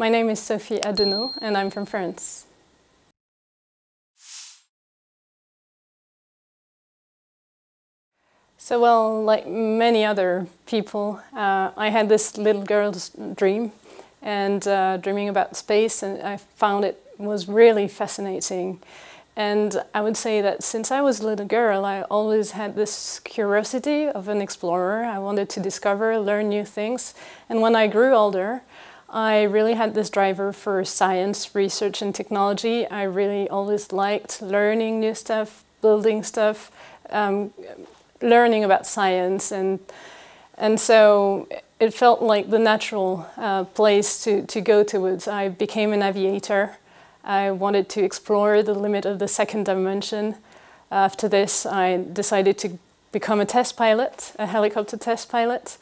My name is Sophie Adenot and I'm from France. So, well, like many other people, uh, I had this little girl's dream and uh, dreaming about space, and I found it was really fascinating. And I would say that since I was a little girl, I always had this curiosity of an explorer. I wanted to discover, learn new things. And when I grew older, I really had this driver for science, research, and technology. I really always liked learning new stuff, building stuff, um, learning about science, and and so it felt like the natural uh, place to, to go towards. I became an aviator. I wanted to explore the limit of the second dimension. After this, I decided to become a test pilot, a helicopter test pilot.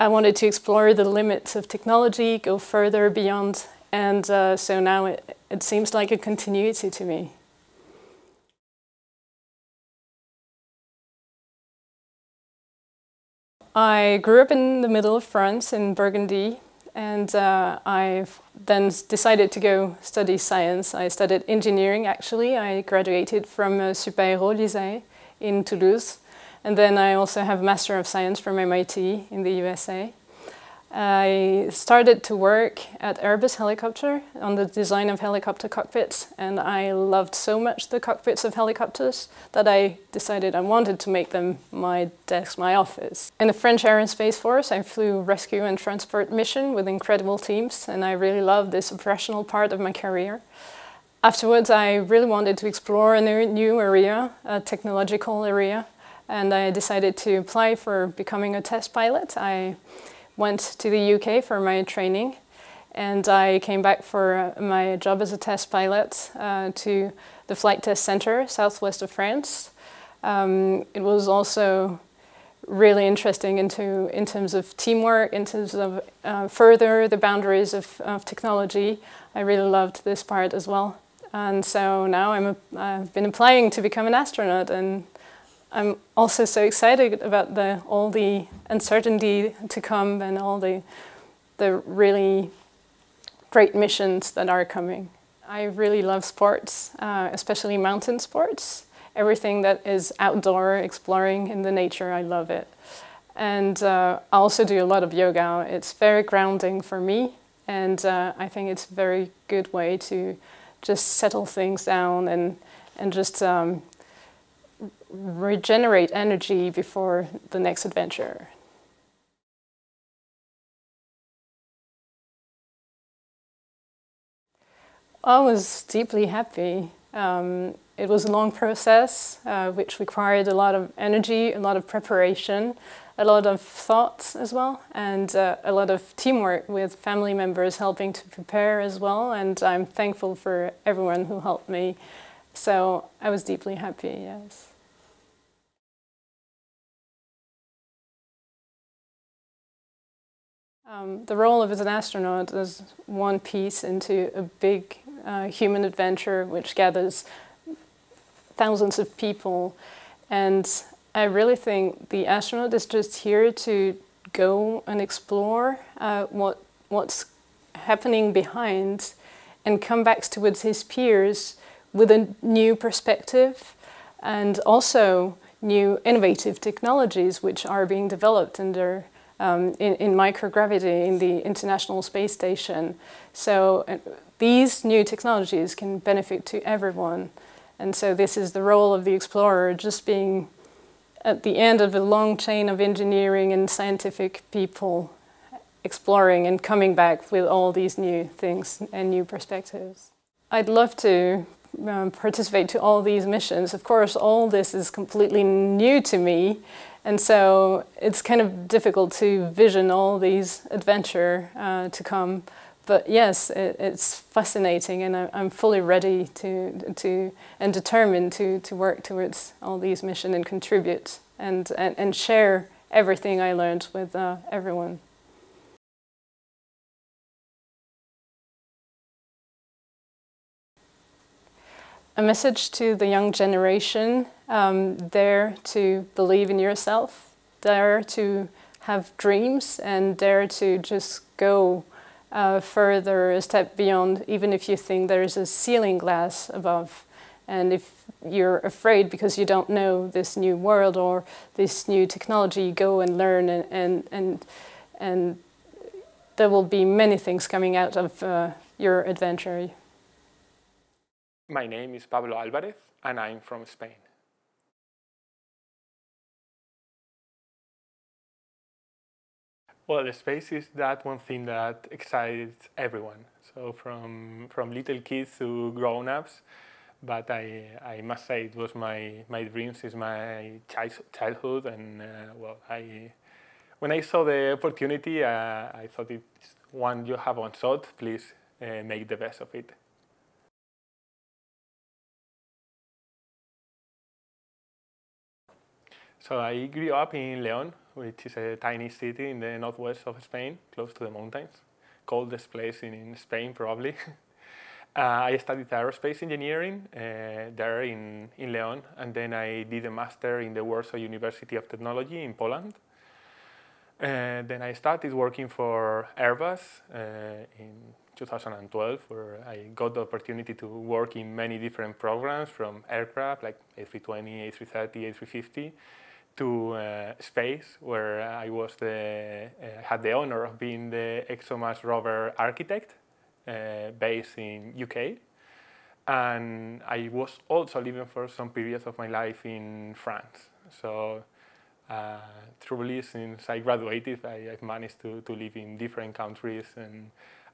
I wanted to explore the limits of technology, go further beyond, and uh, so now it, it seems like a continuity to me. I grew up in the middle of France, in Burgundy, and uh, I then decided to go study science. I studied engineering actually. I graduated from uh, Supaero ISAE in Toulouse. And then I also have a Master of Science from MIT in the USA. I started to work at Airbus Helicopter on the design of helicopter cockpits, and I loved so much the cockpits of helicopters that I decided I wanted to make them my desk, my office. In the French Air and Space Force, I flew rescue and transport mission with incredible teams, and I really loved this operational part of my career. Afterwards, I really wanted to explore a new area, a technological area, and I decided to apply for becoming a test pilot. I went to the UK for my training and I came back for uh, my job as a test pilot uh, to the Flight Test Center, southwest of France. Um, it was also really interesting into, in terms of teamwork, in terms of uh, further the boundaries of, of technology. I really loved this part as well. And so now I'm a, I've been applying to become an astronaut and I'm also so excited about the all the uncertainty to come and all the the really great missions that are coming. I really love sports, uh, especially mountain sports. Everything that is outdoor, exploring in the nature, I love it. And uh, I also do a lot of yoga. It's very grounding for me, and uh, I think it's a very good way to just settle things down and and just um, regenerate energy before the next adventure. I was deeply happy. Um, it was a long process, uh, which required a lot of energy, a lot of preparation, a lot of thoughts as well, and uh, a lot of teamwork with family members helping to prepare as well. And I'm thankful for everyone who helped me. So I was deeply happy, yes. Um, the role of as an astronaut is one piece into a big uh, human adventure which gathers thousands of people. And I really think the astronaut is just here to go and explore uh, what, what's happening behind and come back towards his peers with a new perspective and also new innovative technologies which are being developed under um, in, in, microgravity in the International Space Station. So uh, these new technologies can benefit to everyone. And so this is the role of the explorer, just being at the end of a long chain of engineering and scientific people exploring and coming back with all these new things and new perspectives. I'd love to um, participate to all these missions. Of course, all this is completely new to me, and so it's kind of difficult to vision all these adventure uh, to come. But yes, it, it's fascinating, and I, am fully ready to, to and determined to, to work towards all these missions and contribute and, and, and share everything I learned with uh, everyone. A message to the young generation um, dare to believe in yourself, dare to have dreams, and dare to just go uh, further a step beyond, even if you think there is a ceiling glass above. And if you're afraid because you don't know this new world or this new technology, go and learn and, and, and, and there will be many things coming out of uh, your adventure. My name is Pablo Alvarez and I'm from Spain. Well, the space is that one thing that excites everyone. So from from little kids to grown-ups, but I I must say it was my my dreams is my childhood, and uh, well, I when I saw the opportunity, uh, I thought it's one you have on shot. Please uh, make the best of it. So I grew up in León, which is a tiny city in the northwest of Spain, close to the mountains. Coldest place in, in Spain, probably. uh, I studied aerospace engineering uh, there in, in León, and then I did a master in the Warsaw University of Technology in Poland. Uh, then I started working for Airbus uh, in 2012, where I got the opportunity to work in many different programs from aircraft like A320, A330, A350, to uh, space, where I was the uh, had the honor of being the ExoMars rover architect, uh, based in UK, and I was also living for some periods of my life in France. So. Uh, truly, since I graduated, I, have managed to, to live in different countries, and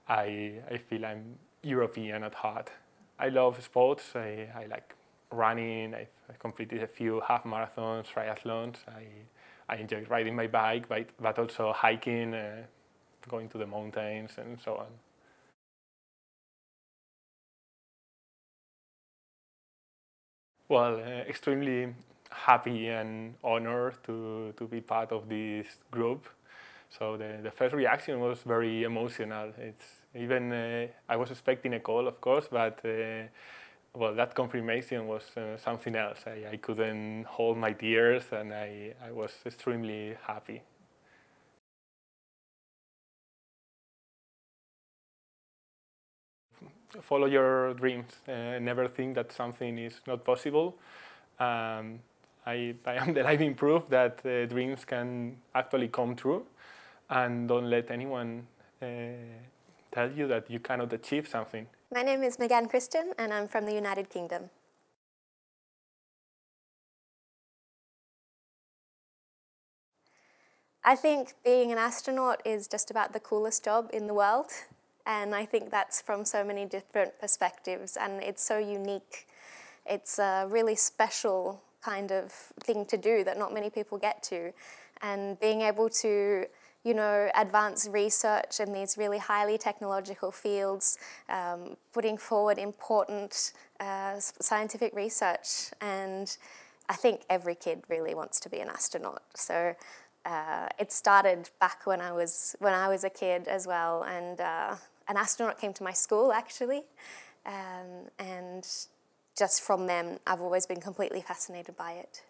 I, I feel I'm European at heart. I love sports. I, I like running. I've, I've completed a few half marathons, triathlons. I, I enjoy riding my bike, but, but also hiking, uh, going to the mountains, and so on. Well, uh, extremely happy and honored to, to be part of this group. So the, the first reaction was very emotional. It's even uh, I was expecting a call, of course, but uh, well, that confirmation was uh, something else. I, I couldn't hold my tears and I, I was extremely happy. Follow your dreams. Uh, never think that something is not possible. Um, I, I, am the living proof that uh, dreams can actually come true. And don't let anyone uh, tell you that you cannot achieve something. My name is Meganne Christian and I'm from the United Kingdom. I think being an astronaut is just about the coolest job in the world and I think that's from so many different perspectives and it's so unique. It's a really special kind of thing to do that not many people get to and being able to you know, advanced research in these really highly technological fields, um, putting forward important uh, scientific research. And I think every kid really wants to be an astronaut. So uh, it started back when I was when I was a kid as well, and uh, an astronaut came to my school actually, um, and just from them, I've always been completely fascinated by it.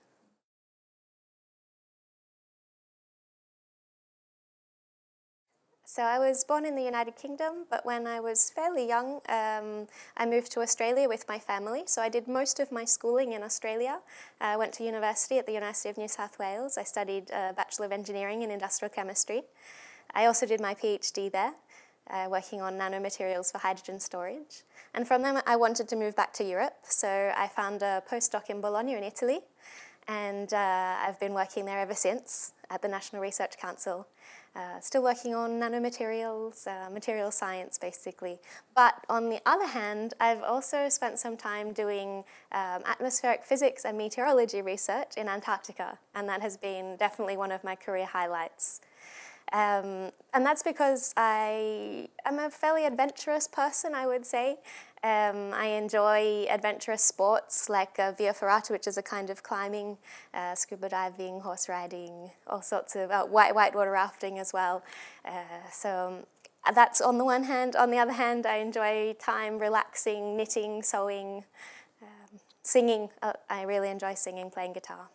So I was born in the United Kingdom, but when I was fairly young, um, I moved to Australia with my family. So I did most of my schooling in Australia. I went to university at the University of New South Wales. I studied a Bachelor of Engineering in Industrial Chemistry. I also did my PhD there, uh, working on nanomaterials for hydrogen storage. And from there, I wanted to move back to Europe. So I found a postdoc in Bologna in Italy. And uh, I've been working there ever since at the National Research Council. Uh, still working on nanomaterials, uh, material science basically. But on the other hand, I've also spent some time doing um, atmospheric physics and meteorology research in Antarctica, and that has been definitely one of my career highlights. Um, and that's because I am a fairly adventurous person, I would say. Um, I enjoy adventurous sports like uh, via ferrata, which is a kind of climbing, uh, scuba diving, horse riding, all sorts of uh, white whitewater rafting as well. Uh, so um, that's on the one hand. On the other hand, I enjoy time relaxing, knitting, sewing, um, singing. Uh, I really enjoy singing, playing guitar.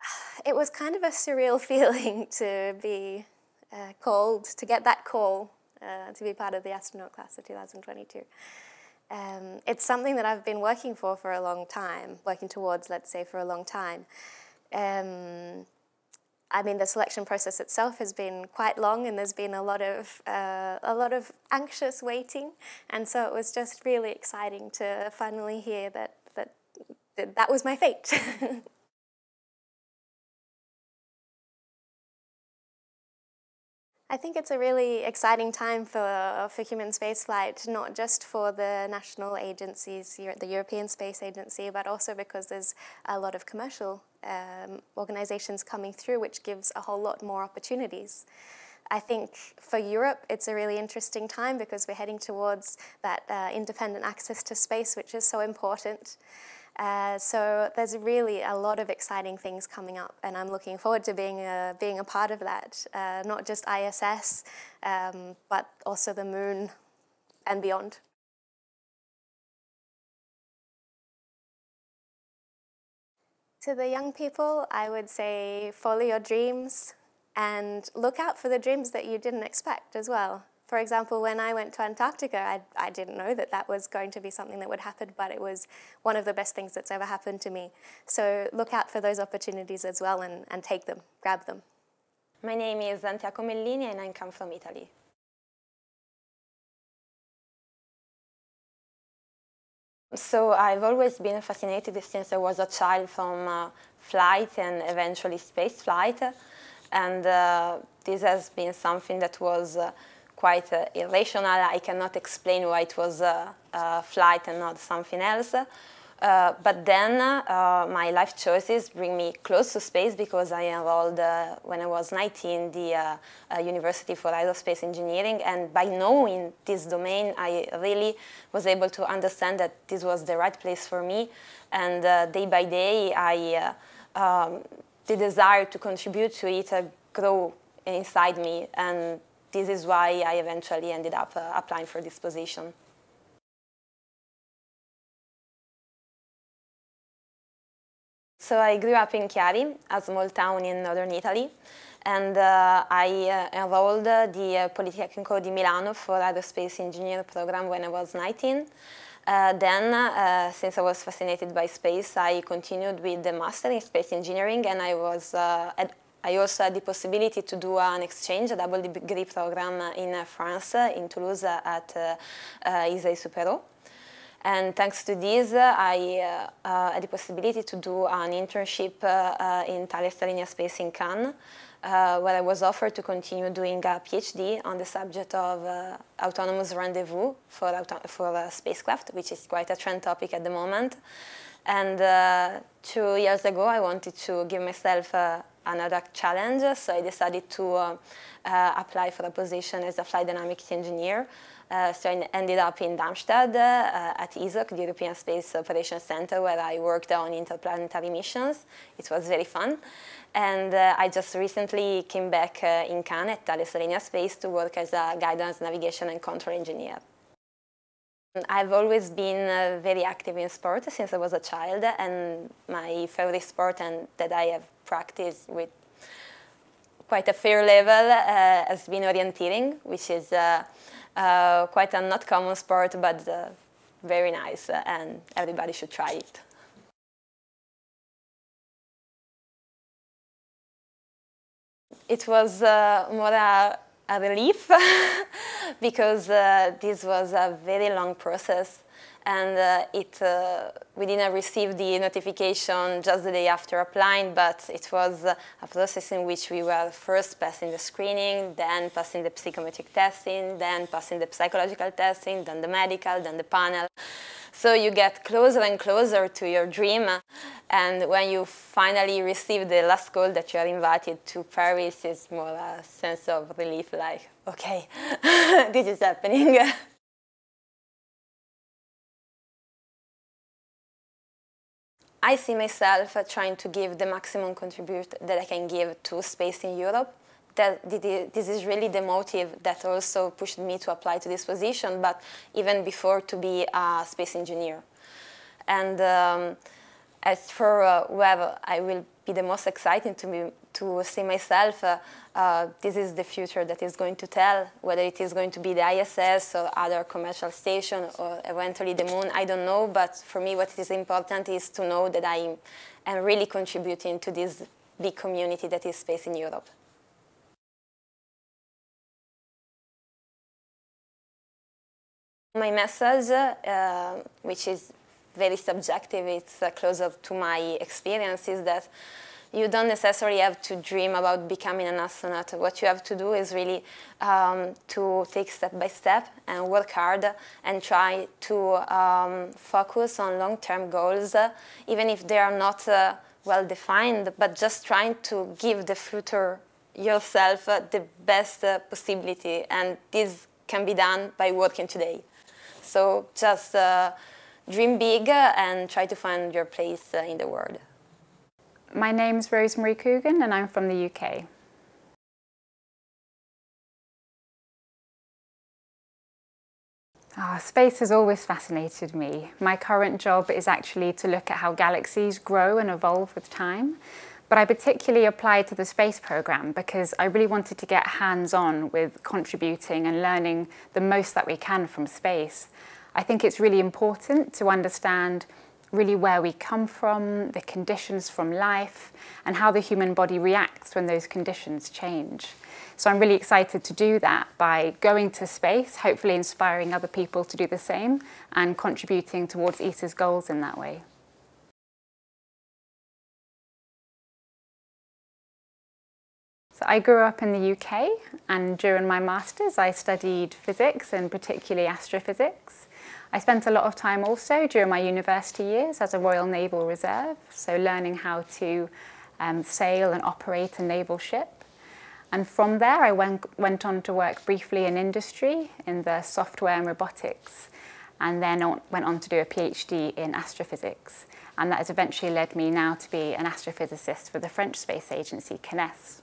it was kind of a surreal feeling to be uh, called, to get that call uh, to be part of the astronaut class of 2022. Um, it's something that I've been working for for a long time, working towards, let's say, for a long time. Um, I mean, the selection process itself has been quite long, and there's been a lot of uh, a lot of anxious waiting, and so it was just really exciting to finally hear that that that, that was my fate. I think it's a really exciting time for, for human spaceflight, not just for the national agencies the European Space Agency, but also because there's a lot of commercial um, organizations coming through, which gives a whole lot more opportunities. I think for Europe, it's a really interesting time because we're heading towards that uh, independent access to space, which is so important. Uh, so there's really a lot of exciting things coming up, and I'm looking forward to being a, being a part of that. Uh, not just ISS, um, but also the moon and beyond. To the young people, I would say follow your dreams and look out for the dreams that you didn't expect as well. For example, when I went to Antarctica, I, I didn't know that that was going to be something that would happen, but it was one of the best things that's ever happened to me. So look out for those opportunities as well and, and take them, grab them. My name is Anthea Comellini and I come from Italy. So I've always been fascinated since I was a child from uh, flight and eventually space flight. And uh, this has been something that was uh, quite uh, irrational. I cannot explain why it was a, flight and not something else. Uh, but then uh, my life choices bring me close to space because I enrolled uh, when I was 19 the uh, uh, University for Aerospace Engineering and by knowing this domain I really was able to understand that this was the right place for me and day by day I um, the desire to contribute to it grew inside me and this is why I eventually ended up uh, applying for this position. So I grew up in Chiari, a small town in northern Italy, and uh, I uh, enrolled the uh, Politecnico di Milano for aerospace engineer program when I was 19. Uh, then, uh, since I was fascinated by space, I continued with the master in space engineering, and I was uh, I also had the possibility to do an exchange, a double degree program in France, in Toulouse at uh, uh, Supaero. And thanks to this, I uh, had the possibility to do an internship uh, in Thales Alenia Space in Cannes, uh, where I was offered to continue doing a PhD on the subject of uh, autonomous rendezvous for, auto for spacecraft, which is quite a trend topic at the moment. And uh, two years ago, I wanted to give myself another challenge, so I decided to uh, uh, apply for a position as a flight dynamics engineer. Uh, so I ended up in Darmstadt at ESOC, the European Space Operations Center, where I worked on interplanetary missions. It was very fun. And uh, I just recently came back uh, in Cannes at Thales Alenia Space to work as a guidance, navigation, and control engineer. I've always been uh, very active in sport since I was a child, and my favorite sport and that I have practiced with quite a fair level uh, has been orienteering, which is uh, uh quite a not common sport, but uh, very nice, uh, and everybody should try it. It was more a a relief because uh, this was a very long process and uh, it, uh, we didn't receive the notification just the day after applying, but it was a process in which we were first passing the screening, then passing the psychometric testing, then passing the psychological testing, then the medical, then the panel. So you get closer and closer to your dream. And when you finally receive the last call that you are invited to Paris, it's more a sense of relief like, okay, this is happening. I see myself trying to give the maximum contribute that I can give to space in Europe that this is really the motive that also pushed me to apply to this position, but even before to be a space engineer. And um, as for uh, where I will be the most exciting to me to see myself, uh, uh, this is the future that is going to tell whether it is going to be the ISS or other commercial station or eventually the moon. I don't know, but for me, what is important is to know that I am really contributing to this big community that is space in Europe. My message, uh, which is very subjective, it's uh, closer to my experience, is that you don't necessarily have to dream about becoming an astronaut. What you have to do is really um, to take step by step and work hard and try to um, focus on long-term goals, uh, even if they are not uh, well defined, but just trying to give the future yourself uh, the best uh, possibility. And this can be done by working today. So just uh, dream big and try to find your place uh, in the world. My name name's Rosemary Coogan and I'm from the UK. Oh, space has always fascinated me. My current job is actually to look at how galaxies grow and evolve with time. But I particularly applied to the space program because I really wanted to get hands-on with contributing and learning the most that we can from space. I think it's really important to understand really where we come from, the conditions from life, and how the human body reacts when those conditions change. So I'm really excited to do that by going to space, hopefully inspiring other people to do the same and contributing towards ESA's goals in that way. So I grew up in the UK and during my masters I studied physics and particularly astrophysics. I spent a lot of time also during my university years as a Royal Naval Reserve, so learning how to um, sail and operate a naval ship. And from there, I went, went on to work briefly in industry in the software and robotics, and then went on to do a PhD in astrophysics. And that has eventually led me now to be an astrophysicist for the French space agency, CNES.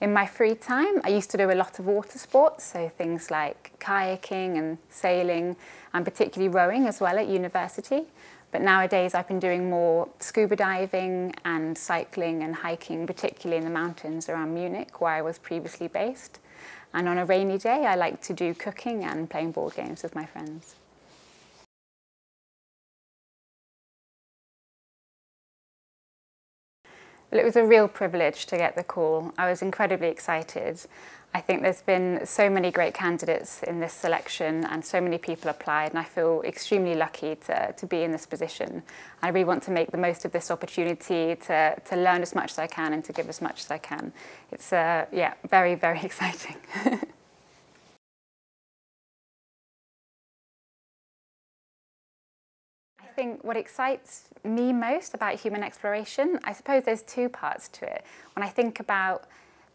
In my free time, I used to do a lot of water sports, so things like kayaking and sailing, and particularly rowing as well at university. But nowadays I've been doing more scuba diving and cycling and hiking, particularly in the mountains around Munich, where I was previously based. And on a rainy day, I like to do cooking and playing board games with my friends. Well, it was a real privilege to get the call. I was incredibly excited. I think there's been so many great candidates in this selection and so many people applied and I feel extremely lucky to, to be in this position. I really want to make the most of this opportunity to, to learn as much as I can and to give as much as I can. It's, uh, yeah, very, very exciting. think what excites me most about human exploration, I suppose there's two parts to it. When I think about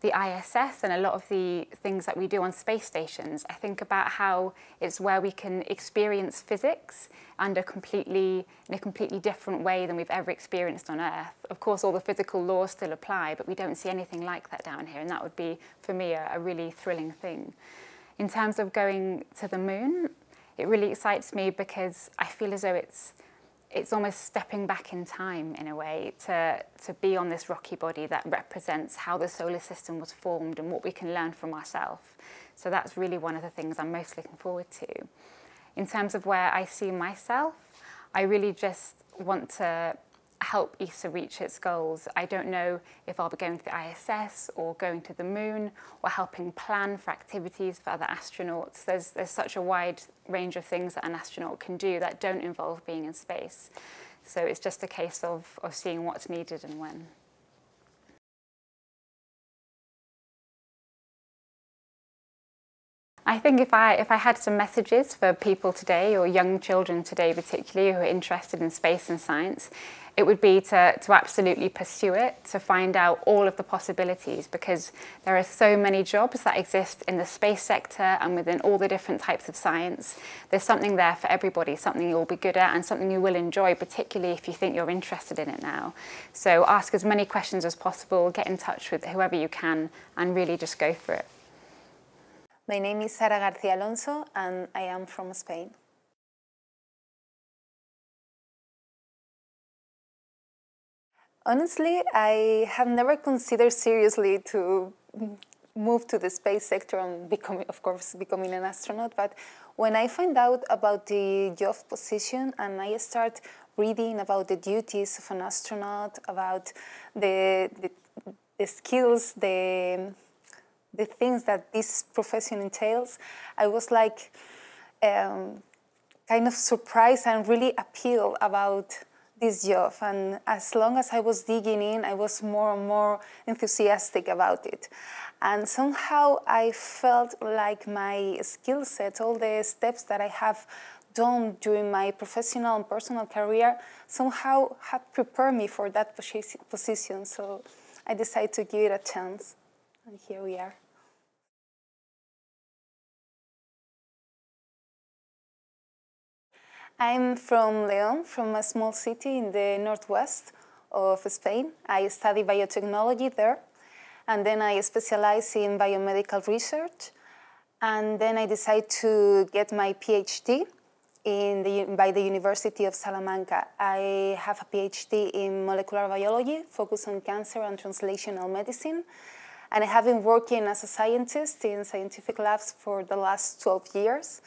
the ISS and a lot of the things that we do on space stations, I think about how it's where we can experience physics under completely in a completely different way than we've ever experienced on Earth. Of course, all the physical laws still apply, but we don't see anything like that down here, and that would be, for me, a, a really thrilling thing. In terms of going to the moon, it really excites me because I feel as though it's it's almost stepping back in time in a way to, to be on this rocky body that represents how the solar system was formed and what we can learn from ourselves. So that's really one of the things I'm most looking forward to. In terms of where I see myself, I really just want to help ESA reach its goals. I don't know if I'll be going to the ISS or going to the moon or helping plan for activities for other astronauts. There's, there's such a wide range of things that an astronaut can do that don't involve being in space. So it's just a case of, of seeing what's needed and when. I think if I, if I had some messages for people today, or young children today particularly, who are interested in space and science, it would be to, to absolutely pursue it, to find out all of the possibilities, because there are so many jobs that exist in the space sector and within all the different types of science. There's something there for everybody, something you'll be good at and something you will enjoy, particularly if you think you're interested in it now. So ask as many questions as possible, get in touch with whoever you can, and really just go for it. My name is Sara García Alonso and I am from Spain. Honestly, I have never considered seriously to move to the space sector and becoming, of course, becoming an astronaut. But when I find out about the job position and I start reading about the duties of an astronaut, about the, the, the skills, the, the things that this profession entails, I was like um, kind of surprised and really appealed about this job. And as long as I was digging in, I was more and more enthusiastic about it. And somehow I felt like my skill set, all the steps that I have done during my professional and personal career, somehow had prepared me for that position. So I decided to give it a chance. And here we are. I'm from Leon, from a small city in the northwest of Spain. I study biotechnology there, and then I specialize in biomedical research. And then I decided to get my PhD in the, by the University of Salamanca. I have a PhD in molecular biology, focused on cancer and translational medicine. And I have been working as a scientist in scientific labs for the last 12 years.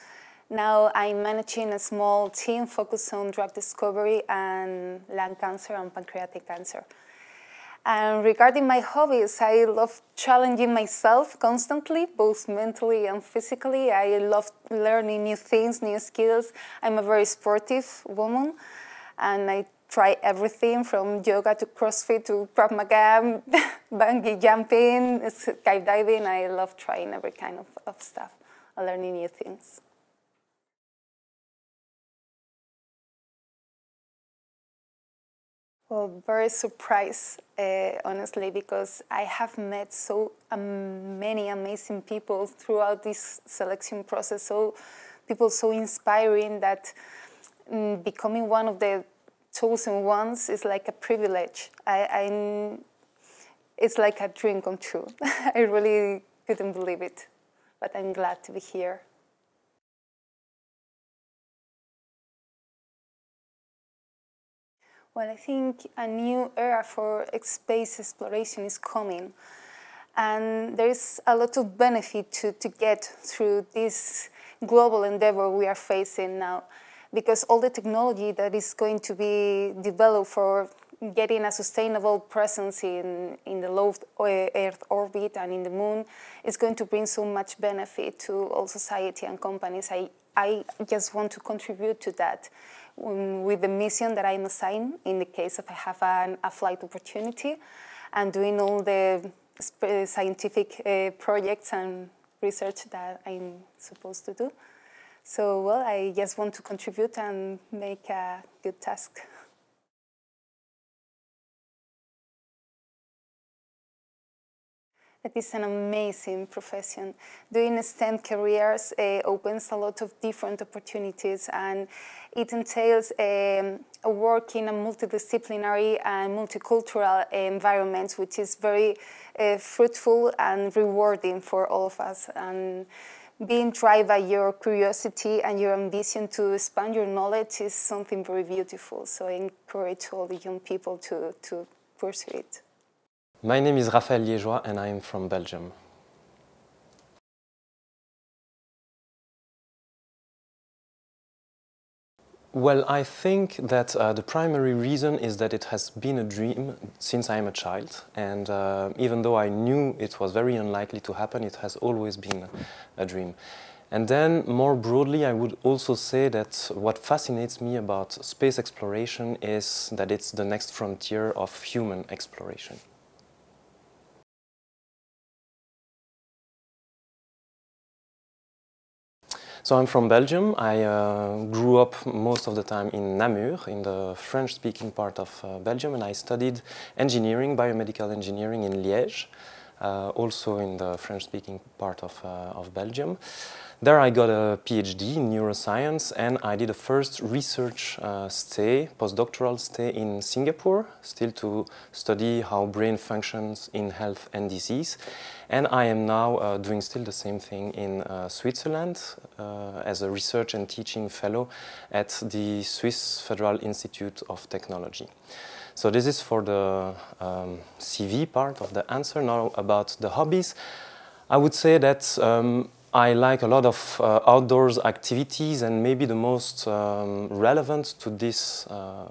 Now I'm managing a small team focused on drug discovery and lung cancer and pancreatic cancer. And regarding my hobbies, I love challenging myself constantly, both mentally and physically. I love learning new things, new skills. I'm a very sportive woman, and I try everything from yoga to CrossFit to Krav Maga, bungee jumping, skydiving. I love trying every kind of, of stuff learning new things. Well, very surprised, uh, honestly, because I have met so um, many amazing people throughout this selection process. So, people so inspiring that um, becoming one of the chosen ones is like a privilege. I, I, it's like a dream come true. I really couldn't believe it, but I'm glad to be here. Well, I think a new era for space exploration is coming. And there is a lot of benefit to, to get through this global endeavor we are facing now. Because all the technology that is going to be developed for getting a sustainable presence in, in the low Earth orbit and in the moon is going to bring so much benefit to all society and companies. I, I just want to contribute to that with the mission that I'm assigned in the case if I have an, a flight opportunity and doing all the scientific uh, projects and research that I'm supposed to do. So, well, I just want to contribute and make a good task. It is an amazing profession. Doing STEM careers uh, opens a lot of different opportunities and it entails um, a work in a multidisciplinary and multicultural environment, which is very uh, fruitful and rewarding for all of us. And being driven by your curiosity and your ambition to expand your knowledge is something very beautiful. So I encourage all the young people to, to pursue it. My name is Raphaël Liégeois and I am from Belgium. Well, I think that uh, the primary reason is that it has been a dream since I am a child. And uh, even though I knew it was very unlikely to happen, it has always been a dream. And then, more broadly, I would also say that what fascinates me about space exploration is that it's the next frontier of human exploration. So I'm from Belgium. I uh, grew up most of the time in Namur, in the French-speaking part of uh, Belgium, and I studied engineering, biomedical engineering in Liège, uh, also in the French-speaking part of, uh, of Belgium. There I got a PhD in neuroscience and I did a first research uh, stay, postdoctoral stay in Singapore, still to study how brain functions in health and disease. And I am now uh, doing still the same thing in uh, Switzerland uh, as a research and teaching fellow at the Swiss Federal Institute of Technology. So this is for the um, CV part of the answer. Now about the hobbies, I would say that um, I like a lot of uh, outdoors activities and maybe the most um, relevant to this uh,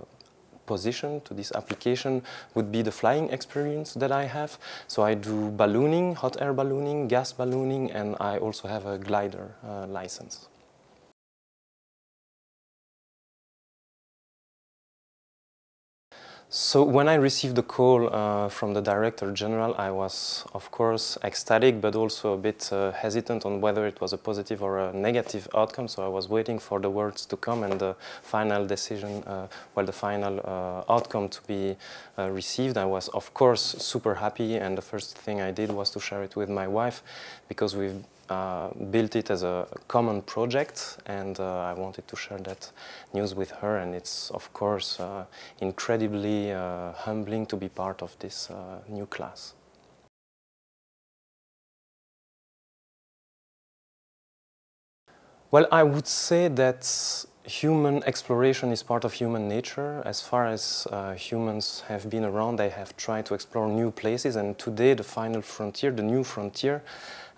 position, to this application, would be the flying experience that I have. So I do ballooning, hot air ballooning, gas ballooning, and I also have a glider uh, license. So when I received the call uh, from the Director General, I was, of course, ecstatic, but also a bit uh, hesitant on whether it was a positive or a negative outcome. So I was waiting for the words to come and the final decision, uh, well, the final uh, outcome to be uh, received. I was, of course, super happy, and the first thing I did was to share it with my wife, because we've uh, built it as a common project and uh, I wanted to share that news with her and it's of course uh, incredibly uh, humbling to be part of this uh, new class. Well, I would say that human exploration is part of human nature. As far as uh, humans have been around, they have tried to explore new places and today the final frontier, the new frontier,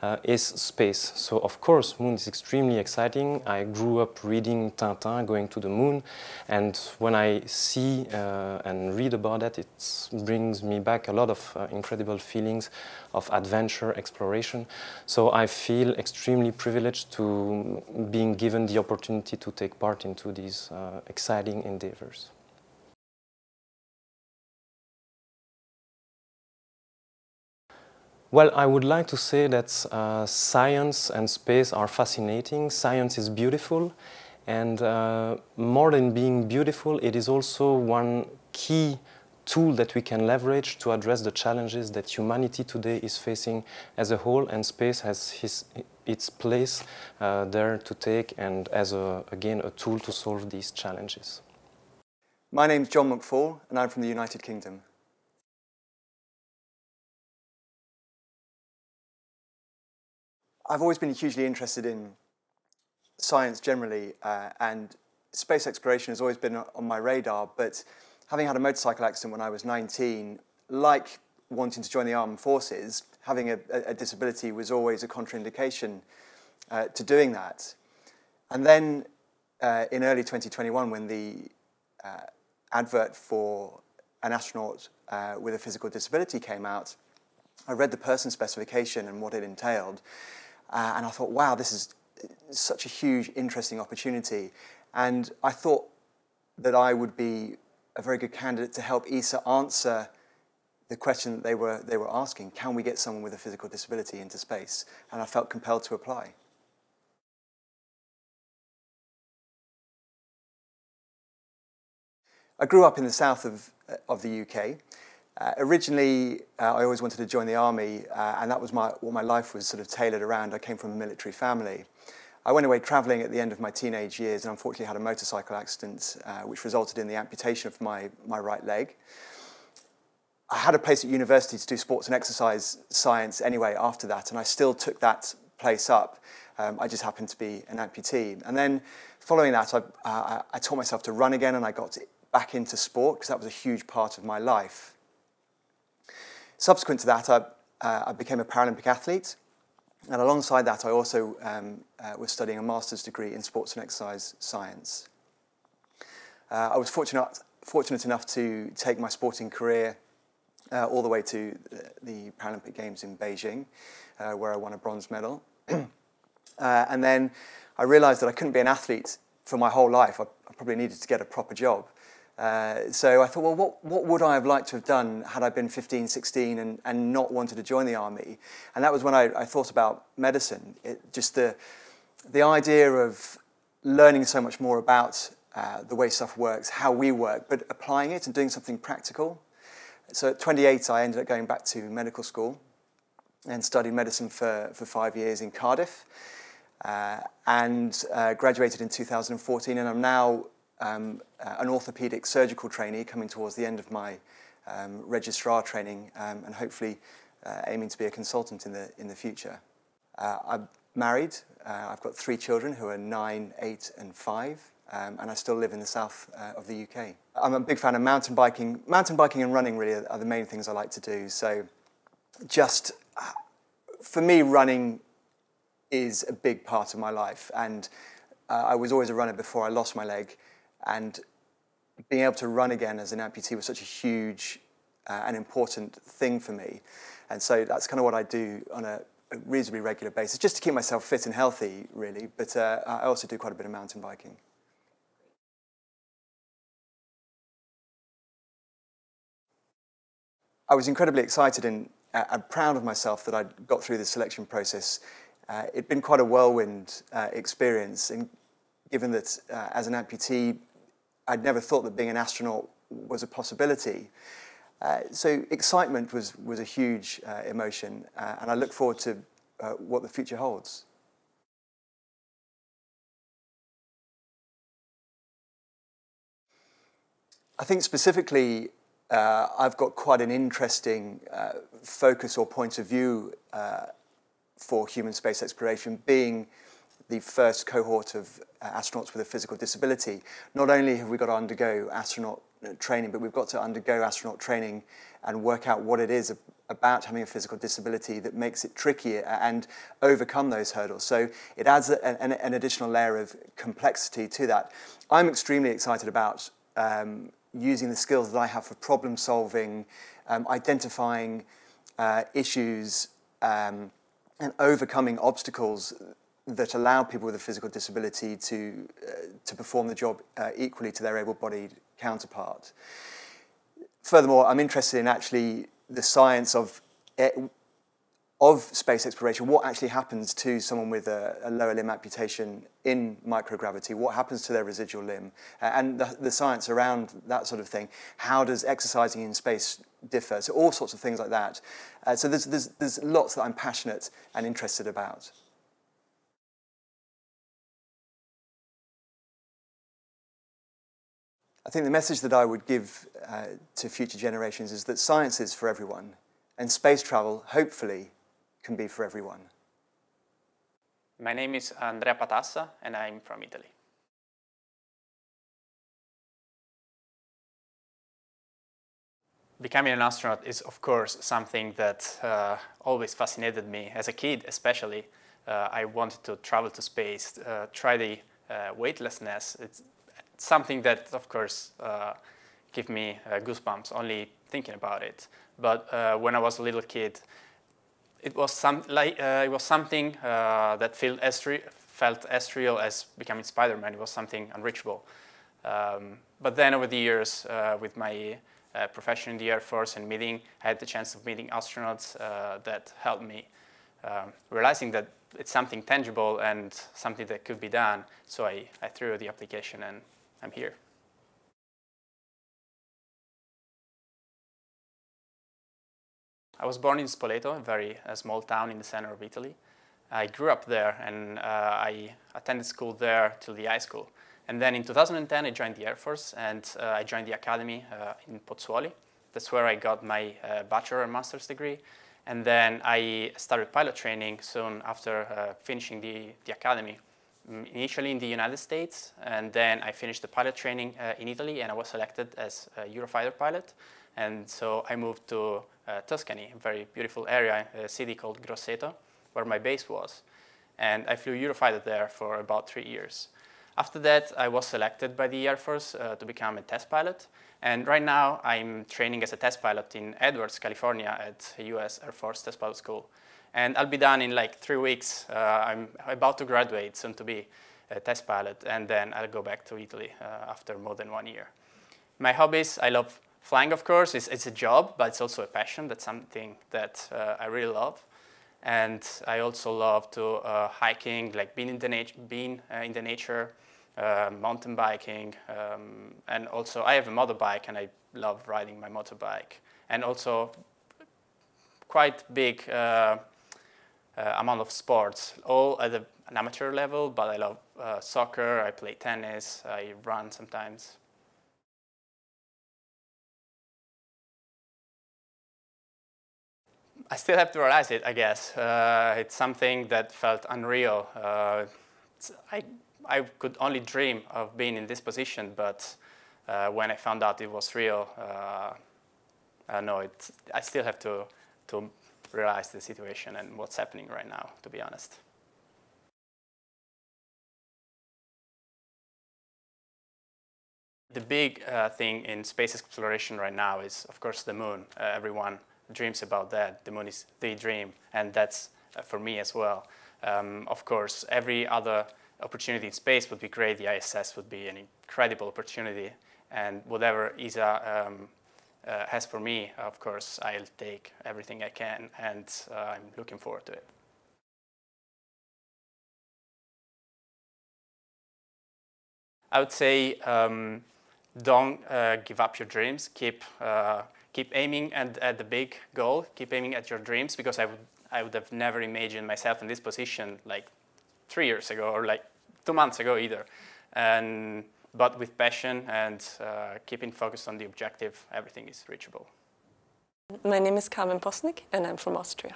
uh, is space. So of course, moon is extremely exciting. I grew up reading Tintin, going to the moon, and when I see uh, and read about that, it brings me back a lot of uh, incredible feelings of adventure, exploration. So I feel extremely privileged to being given the opportunity to take part into these uh, exciting endeavors. Well, I would like to say that uh, science and space are fascinating. Science is beautiful, and uh, more than being beautiful, it is also one key tool that we can leverage to address the challenges that humanity today is facing as a whole, and space has his, its place uh, there to take and as, a, again, a tool to solve these challenges. My name is John McFall, and I'm from the United Kingdom. I've always been hugely interested in science generally, uh, and space exploration has always been on my radar. But having had a motorcycle accident when I was 19, like wanting to join the armed forces, having a, a disability was always a contraindication uh, to doing that. And then uh, in early 2021, when the uh, advert for an astronaut uh, with a physical disability came out, I read the person specification and what it entailed. Uh, and I thought, wow, this is such a huge, interesting opportunity. And I thought that I would be a very good candidate to help ESA answer the question that they were, they were asking, can we get someone with a physical disability into space? And I felt compelled to apply. I grew up in the south of, of the UK, uh, originally, uh, I always wanted to join the army, uh, and that was my, what my life was sort of tailored around. I came from a military family. I went away traveling at the end of my teenage years and unfortunately had a motorcycle accident, uh, which resulted in the amputation of my, my right leg. I had a place at university to do sports and exercise science anyway after that, and I still took that place up. Um, I just happened to be an amputee. And then following that, I, uh, I taught myself to run again and I got back into sport because that was a huge part of my life. Subsequent to that, I, uh, I became a Paralympic athlete. And alongside that, I also um, uh, was studying a master's degree in sports and exercise science. Uh, I was fortunate, fortunate enough to take my sporting career uh, all the way to the Paralympic Games in Beijing, uh, where I won a bronze medal. Uh, and then I realized that I couldn't be an athlete for my whole life. I, I probably needed to get a proper job. Uh, so I thought, well, what, what would I have liked to have done had I been 15, 16 and, and not wanted to join the army? And that was when I, I thought about medicine. It, just the, the idea of learning so much more about uh, the way stuff works, how we work, but applying it and doing something practical. So at 28, I ended up going back to medical school and studied medicine for, for five years in Cardiff uh, and uh, graduated in 2014. And I'm now um, uh, an orthopedic surgical trainee coming towards the end of my um, registrar training um, and hopefully uh, aiming to be a consultant in the, in the future. Uh, I'm married. Uh, I've got three children who are nine, eight, and five. um, and I still live in the south uh, of the UK. I'm a big fan of mountain biking. Mountain biking and running really are the main things I like to do. So just uh, for me, running is a big part of my life. And uh, I was always a runner before I lost my leg. And being able to run again as an amputee was such a huge uh, and important thing for me. And so that's kind of what I do on a, a reasonably regular basis, just to keep myself fit and healthy, really. But uh, I also do quite a bit of mountain biking. I was incredibly excited and uh, proud of myself that I'd got through the selection process. Uh, it'd been quite a whirlwind uh, experience, and given that uh, as an amputee, I'd never thought that being an astronaut was a possibility. Uh, so excitement was, was a huge uh, emotion, and I look forward to what the future holds. I think specifically uh, I've got quite an interesting uh, focus or point of view uh, for human space exploration, being the first cohort of uh, astronauts with a physical disability. Not only have we got to undergo astronaut uh, training, but we've got to undergo astronaut training and work out what it is about having a physical disability that makes it tricky and overcome those hurdles. So it adds a, an, an, additional layer of complexity to that. I'm extremely excited about um, using the skills that I have for problem solving, um, identifying uh, issues, um, and overcoming obstacles that allow people with a physical disability to, uh, to perform the job uh, equally to their able-bodied counterpart. Furthermore, I'm interested in actually the science of of space exploration, what actually happens to someone with a, a, lower limb amputation in microgravity, what happens to their residual limb, uh, and the, the, science around that sort of thing. How does exercising in space differ? So all sorts of things like that. Uh, so there's, there's, there's lots that I'm passionate and interested about. I think the message that I would give uh, to future generations is that science is for everyone, and space travel, hopefully, can be for everyone. My name is Andrea Patassa and I'm from Italy. Becoming an astronaut is, of course, something that uh, always fascinated me. As a kid, especially, uh, I wanted to travel to space, uh, try the uh, weightlessness. It's something that, of course, uh, give me uh, goosebumps only thinking about it. But when I was a little kid, it was some like uh, it was something uh, that felt as, felt as real as becoming Spider-Man. It was something unreachable. Um, but then over the years, uh, with my uh, profession in the Air Force and meeting, I had the chance of meeting astronauts uh, that helped me um, realizing that it's something tangible and something that could be done. So I, I threw the application and I'm here. I was born in Spoleto, a very small town in the center of Italy. I grew up there and uh, I attended school there till the high school. And then in 2010, I joined the Air Force and uh, I joined the academy uh, in Pozzuoli. That's where I got my uh, bachelor and master's degree. And then I started pilot training soon after uh, finishing the, the academy, initially in the United States. And then I finished the pilot training uh, in Italy and I was selected as a Eurofighter pilot. And so I moved to uh, Tuscany, a very beautiful area, a city called Grosseto, where my base was. And I flew Eurofighter there for about three years. After that, I was selected by the Air Force uh, to become a test pilot. And right now, I'm training as a test pilot in Edwards, California at US Air Force Test Pilot School. And I'll be done in like three weeks. Uh, I'm about to graduate, soon to be a test pilot, and then I'll go back to Italy uh, after more than one year. My hobbies, I love Flying, of course, is it's a job, but it's also a passion. That's something that uh, I really love. And I also love to uh, hiking, like being in the, nat- being, uh, in the nature, uh, mountain biking, um, and also I have a motorbike and I love riding my motorbike. And also quite big uh, amount of sports, all at a, an amateur level, but I love soccer, I play tennis, I run sometimes. I still have to realize it, I guess. Uh, it's something that felt unreal. Uh, I, I could only dream of being in this position, but uh, when I found out it was real, uh, uh, no, it, I still have to, to realize the situation and what's happening right now, to be honest. The big uh, thing in space exploration right now is, of course, the moon. Uh, everyone dreams about that. The moon is the dream, and that's uh, for me as well. Um, of course, every other opportunity in space would be great. The ISS would be an incredible opportunity, and whatever ESA um, uh, has for me, of course, I'll take everything I can, and uh, I'm looking forward to it. I would say um, don't uh, give up your dreams. Keep uh, keep aiming at, at the big goal. Keep aiming at your dreams because I would I would have never imagined myself in this position like three years ago or like two months ago either. And but with passion and uh, keeping focused on the objective, everything is reachable. My name is Carmen Possnig and I'm from Austria.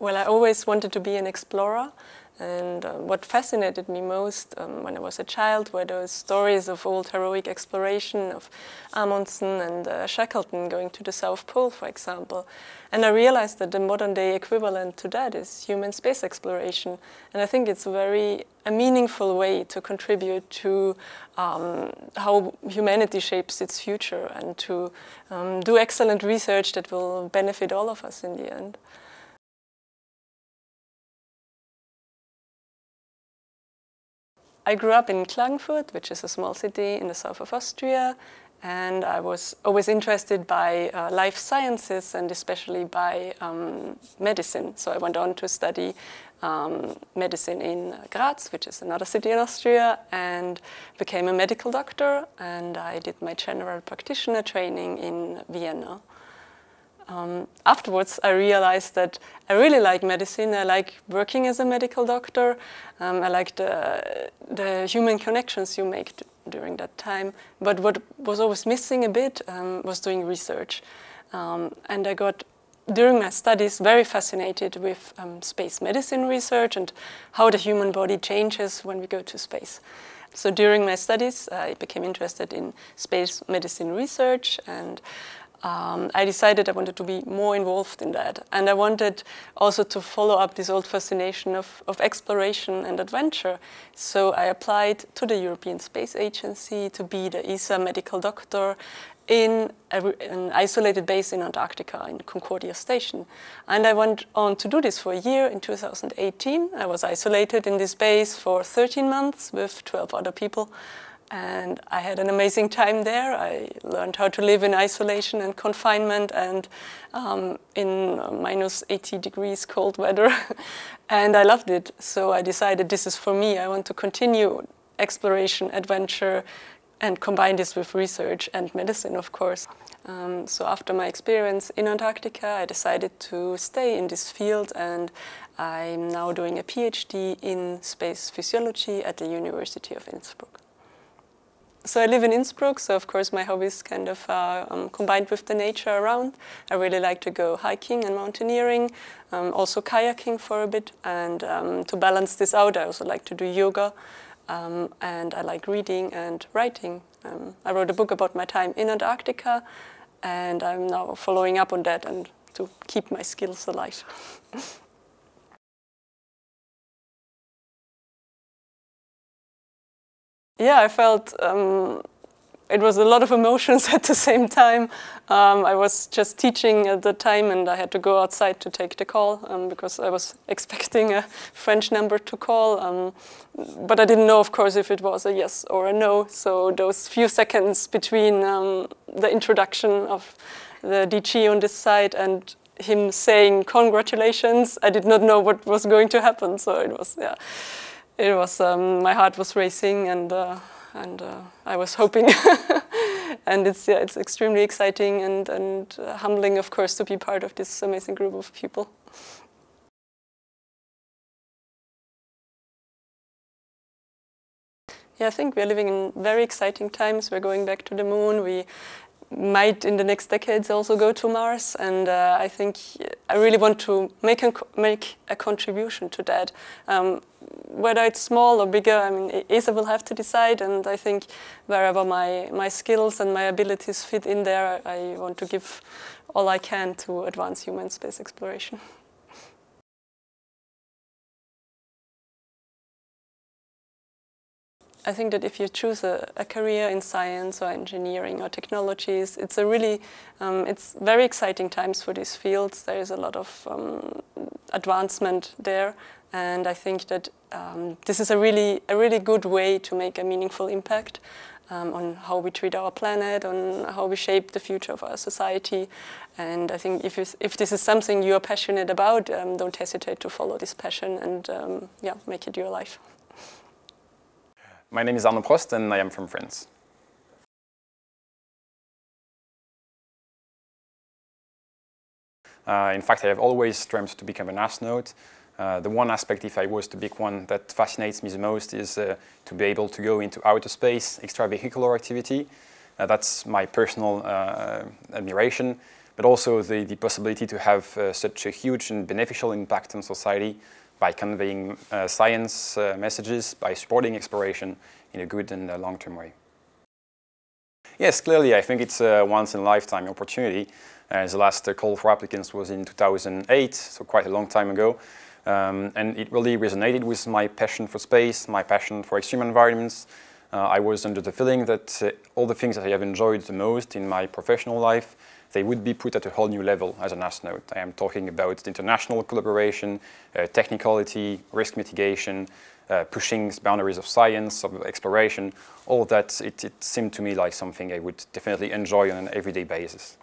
Well, I always wanted to be an explorer and uh, what fascinated me most um, when I was a child were those stories of old heroic exploration of Amundsen and uh, Shackleton going to the South Pole, for example. And I realized that the modern day equivalent to that is human space exploration. And I think it's a very a meaningful way to contribute to um, how humanity shapes its future and to um, do excellent research that will benefit all of us in the end. I grew up in Klagenfurt, which is a small city in the south of Austria, and I was always interested by uh, life sciences and especially by um, medicine. So I went on to study um, medicine in Graz, which is another city in Austria, and became a medical doctor. And I did my general practitioner training in Vienna. Um, afterwards, I realized that I really like medicine. I like working as a medical doctor. Um, I like the, the human connections you make during that time. But what was always missing a bit um, was doing research. Um, and I got, during my studies, very fascinated with um, space medicine research and how the human body changes when we go to space. So during my studies, I became interested in space medicine research and um, I decided I wanted to be more involved in that. And I wanted also to follow up this old fascination of, of exploration and adventure. So I applied to the European Space Agency to be the ESA medical doctor in a, an isolated base in Antarctica, in Concordia Station. And I went on to do this for a year in 2018. I was isolated in this base for 13 months with 12 other people and I had an amazing time there. I learned how to live in isolation and confinement and um, in minus 80 degrees cold weather. and I loved it. So I decided this is for me. I want to continue exploration, adventure, and combine this with research and medicine, of course. Um, so after my experience in Antarctica, I decided to stay in this field and I'm now doing a PhD in space physiology at the University of Innsbruck so I live in Innsbruck, so of course my hobbies kind of uh, um, combined with the nature around. I really like to go hiking and mountaineering, um, also kayaking for a bit, and um, to balance this out, I also like to do yoga, um, and I like reading and writing. Um, I wrote a book about my time in Antarctica, and I'm now following up on that and to keep my skills alive. yeah, I felt um, it was a lot of emotions at the same time. Um, I was just teaching at the time and I had to go outside to take the call um, because I was expecting a French number to call. Um, but I didn't know, of course, if it was a yes or a no. So those few seconds between um, the introduction of the DG on this side and him saying congratulations, I did not know what was going to happen. So it was, yeah it was um, my heart was racing and uh, and uh, I was hoping and it's yeah it's extremely exciting and and uh, humbling of course to be part of this amazing group of people. Yeah, I think we're living in very exciting times. We're going back to the moon. We might in the next decades also go to Mars. And uh, I think I really want to make a, make a contribution to that. Um, whether it's small or bigger, I mean, ESA will have to decide, and I think wherever my, my skills and my abilities fit in there, I want to give all I can to advance human space exploration. I think that if you choose a, a, career in science or engineering or technologies, it's a really, um, it's very exciting times for these fields. There is a lot of um, advancement there, and I think that um, this is a really, a really good way to make a meaningful impact um, on how we treat our planet, on how we shape the future of our society. And I think if, if this is something you're passionate about, um, don't hesitate to follow this passion and um, yeah, make it your life. My name is Arnaud Prost and I am from France. Uh, in fact, I have always dreamed to become an astronaut. Uh, the one aspect, if I was to pick one, that fascinates me the most is uh, to be able to go into outer space, extravehicular activity. Uh, that's my personal uh, admiration, but also the, the possibility to have uh, such a huge and beneficial impact on society by conveying uh, science uh, messages, by supporting exploration in a good and uh, long-term way. Yes, clearly, I think it's a once-in-a-lifetime opportunity. the last call for applicants was in 2008, so quite a long time ago. Um, and it really resonated with my passion for space, my passion for extreme environments. Uh, I was under the feeling that uh, all the things that I have enjoyed the most in my professional life they would be put at a whole new level as an astronaut. I am talking about international collaboration, uh, technicality, risk mitigation, uh, pushing boundaries of science, of exploration, all of that, it, it seemed to me like something I would definitely enjoy on an everyday basis.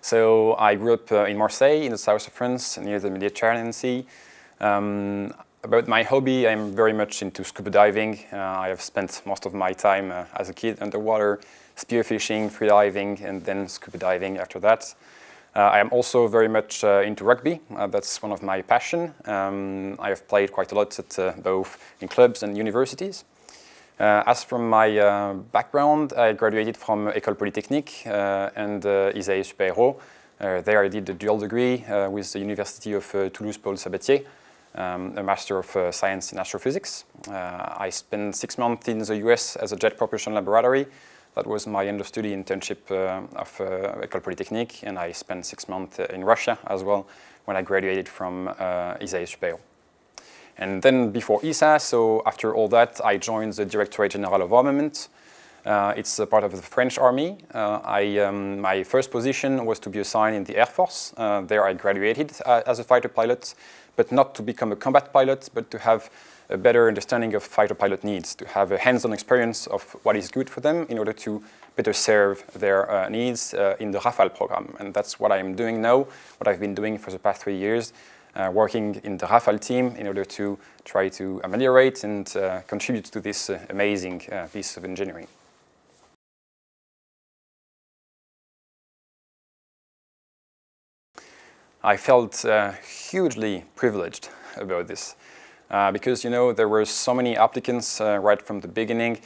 So I grew up uh, in Marseille, in the south of France, near the Mediterranean Sea. Um, about my hobby, I'm very much into scuba diving. Uh, I have spent most of my time uh, as a kid underwater, spearfishing, freediving, and then scuba diving after that. Uh, I am also very much uh, into rugby. Uh, that's one of my passion. Um, I have played quite a lot at uh, both in clubs and universities. as from my background, I graduated from École Polytechnique and uh, ISAE Supaero there I did a dual degree with the University of Toulouse Paul Sabatier um, a Master of uh, Science in Astrophysics. Uh, I spent six months in the US as a jet propulsion laboratory. That was my end-of-study internship uh, of uh, École Polytechnique, and I spent six months uh, in Russia as well when I graduated from uh. And then before ESA, so after all that, I joined the Directorate General of Armament. Uh, it's a part of the French Army. Uh, I, um, my first position was to be assigned in the Air Force. Uh, there I graduated as a fighter pilot but not to become a combat pilot, but to have a better understanding of fighter pilot needs, to have a hands-on experience of what is good for them in order to better serve their uh, needs uh, in the Rafale program. And that's what I'm doing now, what I've been doing for the past three years, uh, working in the Rafale team in order to try to ameliorate and uh, contribute to this uh, amazing uh, piece of engineering. I felt uh, hugely privileged about this uh, because, you know, there were so many applicants uh, right from the beginning.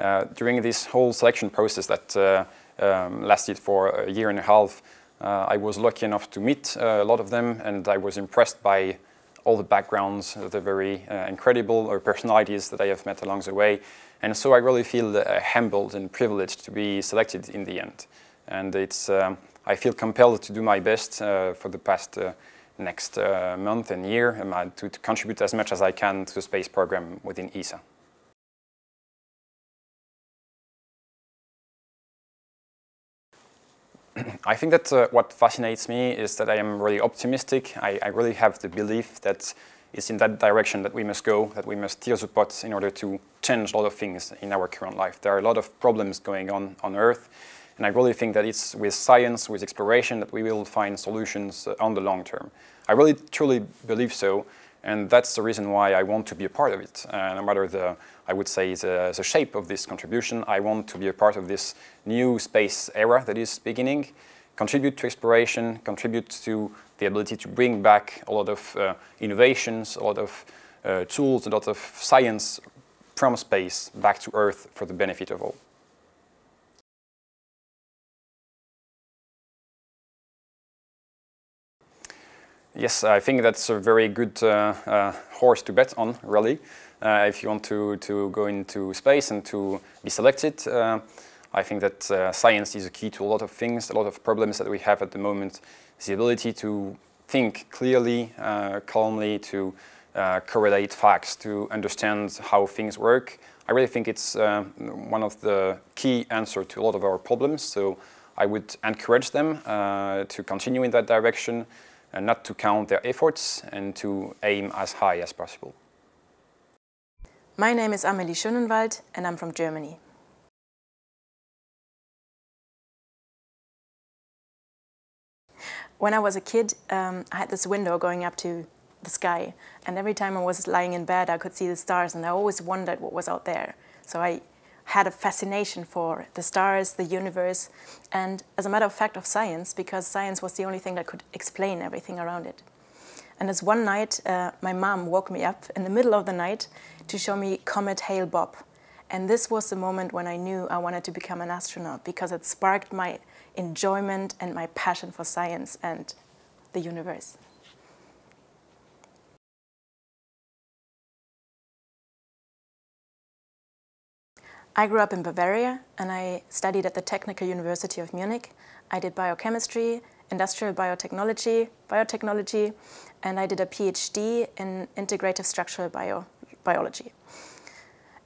Uh, during this whole selection process that uh, um, lasted for a year and a half, uh, I was lucky enough to meet a lot of them and I was impressed by all the backgrounds, the very incredible or personalities that I have met along the way. And so I really feel humbled and privileged to be selected in the end. And it's, um, I feel compelled to do my best uh, for the past uh, next uh, month and year um, to, to, contribute as much as I can to the space program within ESA. I think that uh, what fascinates me is that I am really optimistic. I, I, really have the belief that it's in that direction that we must go, that we must steer the pot in order to change a lot of things in our current life. There are a lot of problems going on on Earth, and I really think that it's with science, with exploration, that we will find solutions uh, on the long term. I really truly believe so, and that's the reason why I want to be a part of it. Uh, no matter the, I would say, the, the, shape of this contribution, I want to be a part of this new space era that is beginning, contribute to exploration, contribute to the ability to bring back a lot of uh, innovations, a lot of uh, tools, a lot of science from space back to Earth for the benefit of all. Yes, I think that's a very good uh, uh, horse to bet on, really. Uh, if you want to, to go into space and to be selected, uh, I think that uh, science is a key to a lot of things, a lot of problems that we have at the moment. The ability to think clearly, uh, calmly, to correlate facts, to understand how things work. I really think it's one of the key answers to a lot of our problems. So I would encourage them to continue in that direction and not to count their efforts and to aim as high as possible. My name is Amelie Schoenenwald and I'm from Germany. When I was a kid, um, I had this window going up to the sky and every time I was lying in bed I could see the stars and I always wondered what was out there. So I had a fascination for the stars, the universe, and as a matter of fact of science, because science was the only thing that could explain everything around it. And as one night, uh, my mom woke me up in the middle of the night to show me Comet Hale-Bopp. And this was the moment when I knew I wanted to become an astronaut because it sparked my enjoyment and my passion for science and the universe. I grew up in Bavaria and I studied at the Technical University of Munich. I did biochemistry, industrial biotechnology, biotechnology, and I did a PhD in integrative structural bio, biology.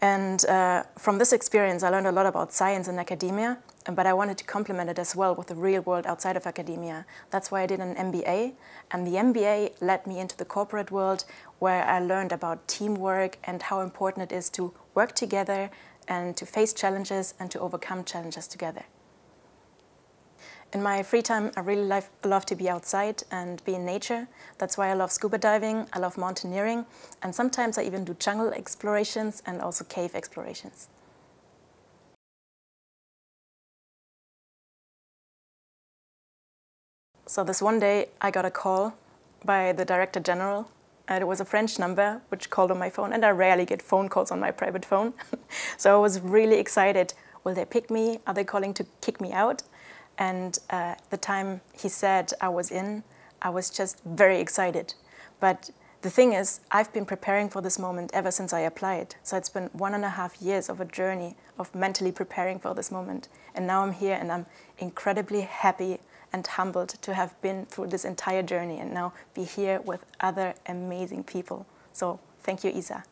And uh, from this experience, I learned a lot about science and academia, but I wanted to complement it as well with the real world outside of academia. That's why I did an MBA, and the MBA led me into the corporate world where I learned about teamwork and how important it is to work together and to face challenges and to overcome challenges together. In my free time, I really love, love, to be outside and be in nature. That's why I love scuba diving, I love mountaineering, and sometimes I even do jungle explorations and also cave explorations. So this one day, I got a call by the Director General and it was a French number which called on my phone, and I rarely get phone calls on my private phone. so I was really excited. Will they pick me? Are they calling to kick me out? And uh, the time he said I was in, I was just very excited. But the thing is, I've been preparing for this moment ever since I applied. So it's been one and a half years of a journey of mentally preparing for this moment. And now I'm here and I'm incredibly happy and humbled to have been through this entire journey and now be here with other amazing people. So thank you, ESA.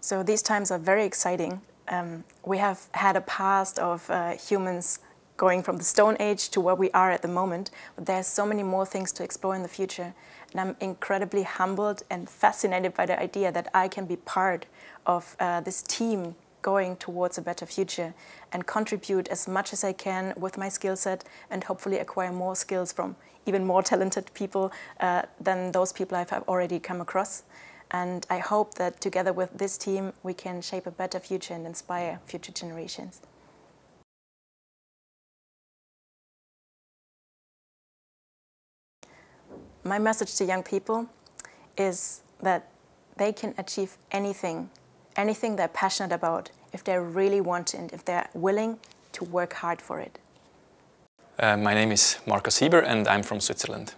So these times are very exciting. Um, we have had a past of uh, humans going from the Stone Age to where we are at the moment, but there's so many more things to explore in the future. And I'm incredibly humbled and fascinated by the idea that I can be part of uh, this team going towards a better future and contribute as much as I can with my skill set and hopefully acquire more skills from even more talented people uh, than those people I've already come across. And I hope that together with this team, we can shape a better future and inspire future generations. My message to young people is that they can achieve anything anything they're passionate about if they really want and if they're willing to work hard for it. Uh, my name is Marco Sieber and I'm from Switzerland.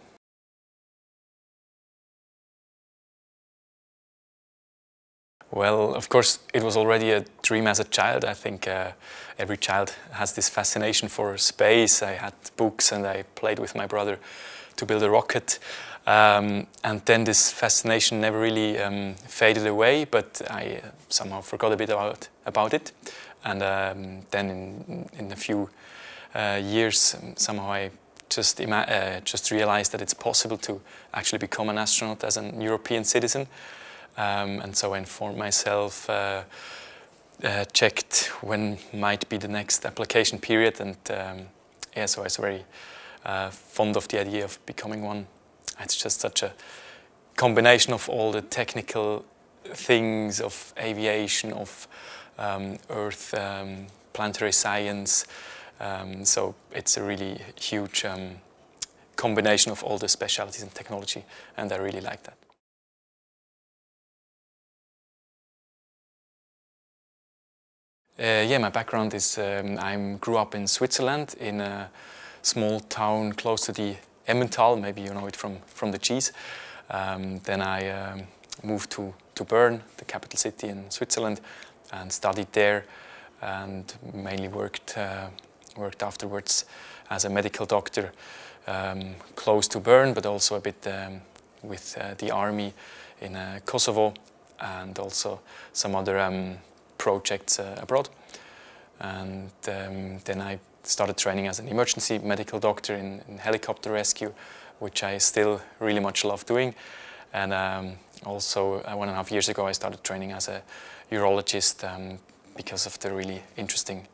Well, of course, it was already a dream as a child. I think uh, every child has this fascination for space. I had books and I played with my brother to build a rocket. Um, and then this fascination never really um, faded away, but I uh, somehow forgot a bit about, about it. And um, then in, in a few uh, years, um, somehow I just, uh, just realized that it's possible to actually become an astronaut as a European citizen. Um, and so I informed myself, uh, uh, checked when might be the next application period, and um, yeah, so I was very uh, fond of the idea of becoming one. It's just such a combination of all the technical things of aviation, of um, Earth, um, planetary science. Um, so it's a really huge um, combination of all the specialties in technology, and I really like that. Uh, yeah, my background is um, I grew up in Switzerland in a small town close to the Emmental. Maybe you know it from from the cheese. Um, then I um, moved to to Bern, the capital city in Switzerland, and studied there, and mainly worked uh, worked afterwards as a medical doctor um, close to Bern, but also a bit um, with uh, the army in uh, Kosovo, and also some other um, projects uh, abroad. And um, then I started training as an emergency medical doctor in, in, helicopter rescue, which I still really much love doing. And um, also, uh, one and a half years ago, I started training as a urologist um, because of the really interesting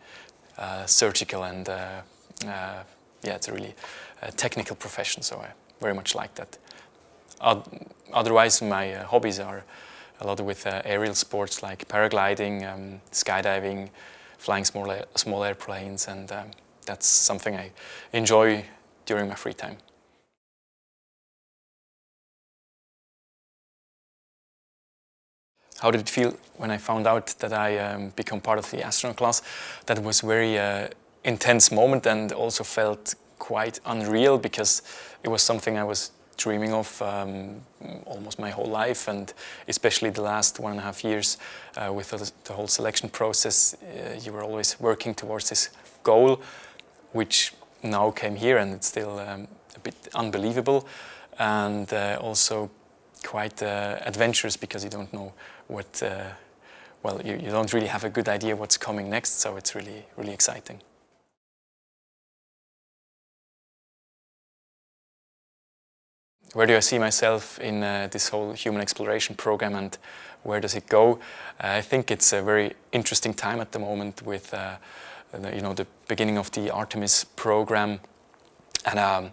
uh, surgical and uh, uh yeah, it's a really uh, technical profession. So I very much like that. otherwise, my uh, hobbies are a lot with aerial sports like paragliding, um, skydiving, flying small, small airplanes, and um, that's something I enjoy during my free time. How did it feel when I found out that I um, become part of the astronaut class? That was very uh, intense moment and also felt quite unreal because it was something I was dreaming of um, almost my whole life, and especially the last one and a half years uh, with the, whole selection process, uh, you were always working towards this goal, which now came here, and it's still um, a bit unbelievable, and uh, also quite uh, adventurous because you don't know what. Uh, well, you, you don't really have a good idea what's coming next, so it's really, really exciting. Where do I see myself in uh, this whole human exploration program and where does it go? Uh, I think it's a very interesting time at the moment with uh, the, you know the beginning of the Artemis program, and um,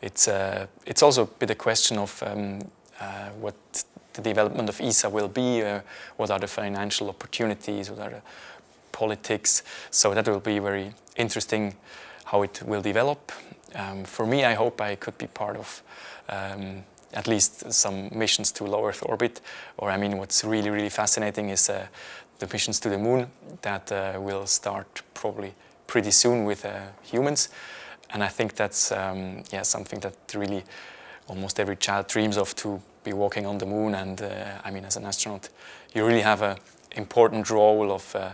it's uh, it's also a bit a question of um, what the development of ESA will be, what are the financial opportunities, what are the politics. So that will be very interesting how it will develop. Um, for me, I hope I could be part of um, at least some missions to low Earth orbit. Or I mean, what's really, really fascinating is uh, the missions to the moon that uh, will start probably pretty soon with uh, humans. And I think that's um, yeah, something that really almost every child dreams of to be walking on the moon. And uh, I mean, as an astronaut, you really have an important role of, uh,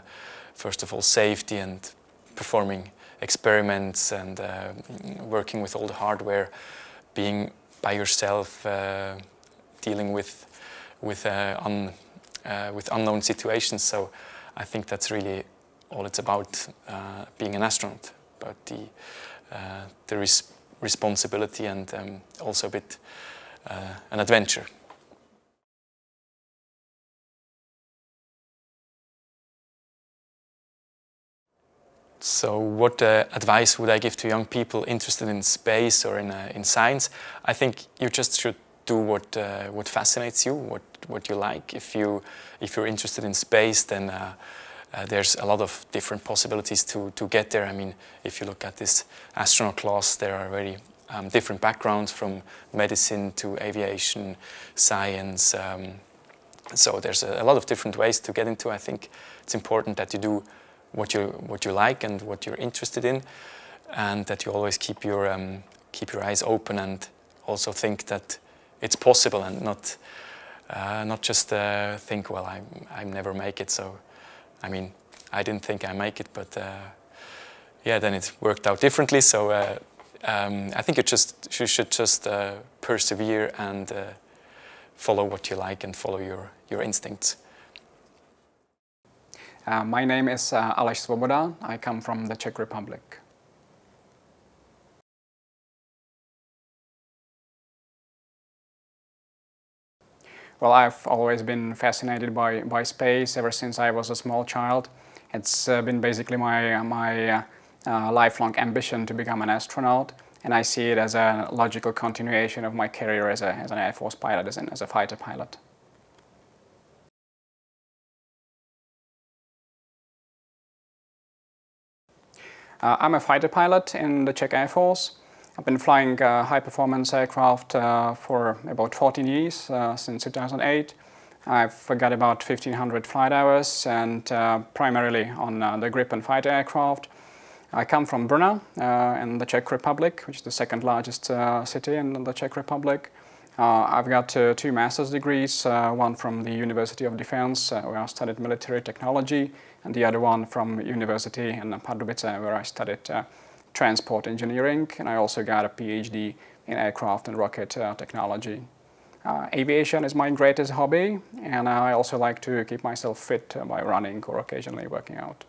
first of all, safety and performing experiments and uh, working with all the hardware, being by yourself, uh, dealing with with uh, un, uh, with unknown situations. So I think that's really all it's about being an astronaut, about the the res responsibility and um, also a bit an adventure. So what uh, advice would I give to young people interested in space or in, uh, in science? I think you just should do what, uh, what fascinates you, what, what you like. If, you, if you're interested in space, then uh, uh, there's a lot of different possibilities to, to get there. I mean, if you look at this astronaut class, there are very um, different backgrounds from medicine to aviation, science. Um, so there's a, a lot of different ways to get into. I think it's important that you do what you what you like and what you're interested in, and that you always keep your um, keep your eyes open and also think that it's possible and not uh, not just uh, think well I I never make it. So, I mean I didn't think I make it, but uh, yeah, then it worked out differently. So. Uh, um, I think you just you should just uh, persevere and uh, follow what you like and follow your your instincts. Uh, my name is uh, Aleš Svoboda. I come from the Czech Republic. Well, I've always been fascinated by, by space ever since I was a small child. It's uh, been basically my, my uh, uh, lifelong ambition to become an astronaut, and I see it as a logical continuation of my career as, a, as an Air Force pilot, as, an, as a fighter pilot. Uh, I'm a fighter pilot in the Czech Air Force. I've been flying uh, high-performance aircraft uh, for about 14 years, uh, since 2008. I've got about 1,500 flight hours and uh, primarily on uh, the Gripen fighter aircraft. I come from Brno in the Czech Republic, which is the second largest city in the Czech Republic. I've got two master's degrees, one from the University of Defense, where I studied military technology, and the other one from University in Pardubice, where I studied transport engineering, and I also got a PhD in aircraft and rocket technology. Uh, aviation is my greatest hobby, and I also like to keep myself fit by running or occasionally working out.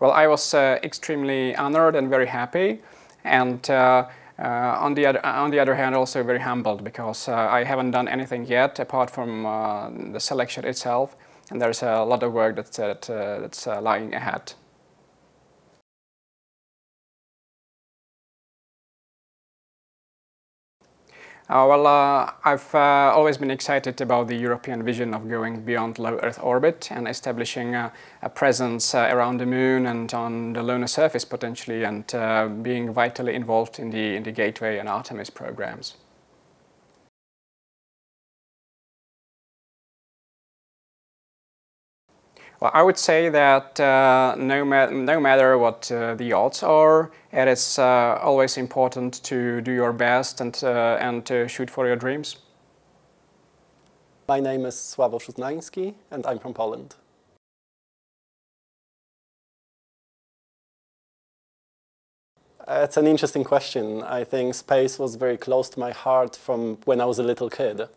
Well, I was uh, extremely honored and very happy, and uh, uh, on, the other, on the other hand, also very humbled because uh, I haven't done anything yet apart from uh, the selection itself, and there's a lot of work that's, that's lying ahead. Uh, well, uh, I've uh, always been excited about the European vision of going beyond low Earth orbit and establishing a presence uh, around the moon and on the lunar surface potentially and uh, being vitally involved in the, in the Gateway and Artemis programs. Well, I would say that uh, no, ma no, matter what uh, the odds are, it is uh, always important to do your best and, uh, and to shoot for your dreams. My name is Sławosz Uznański and I'm from Poland. It's an interesting question. I think space was very close to my heart from when I was a little kid.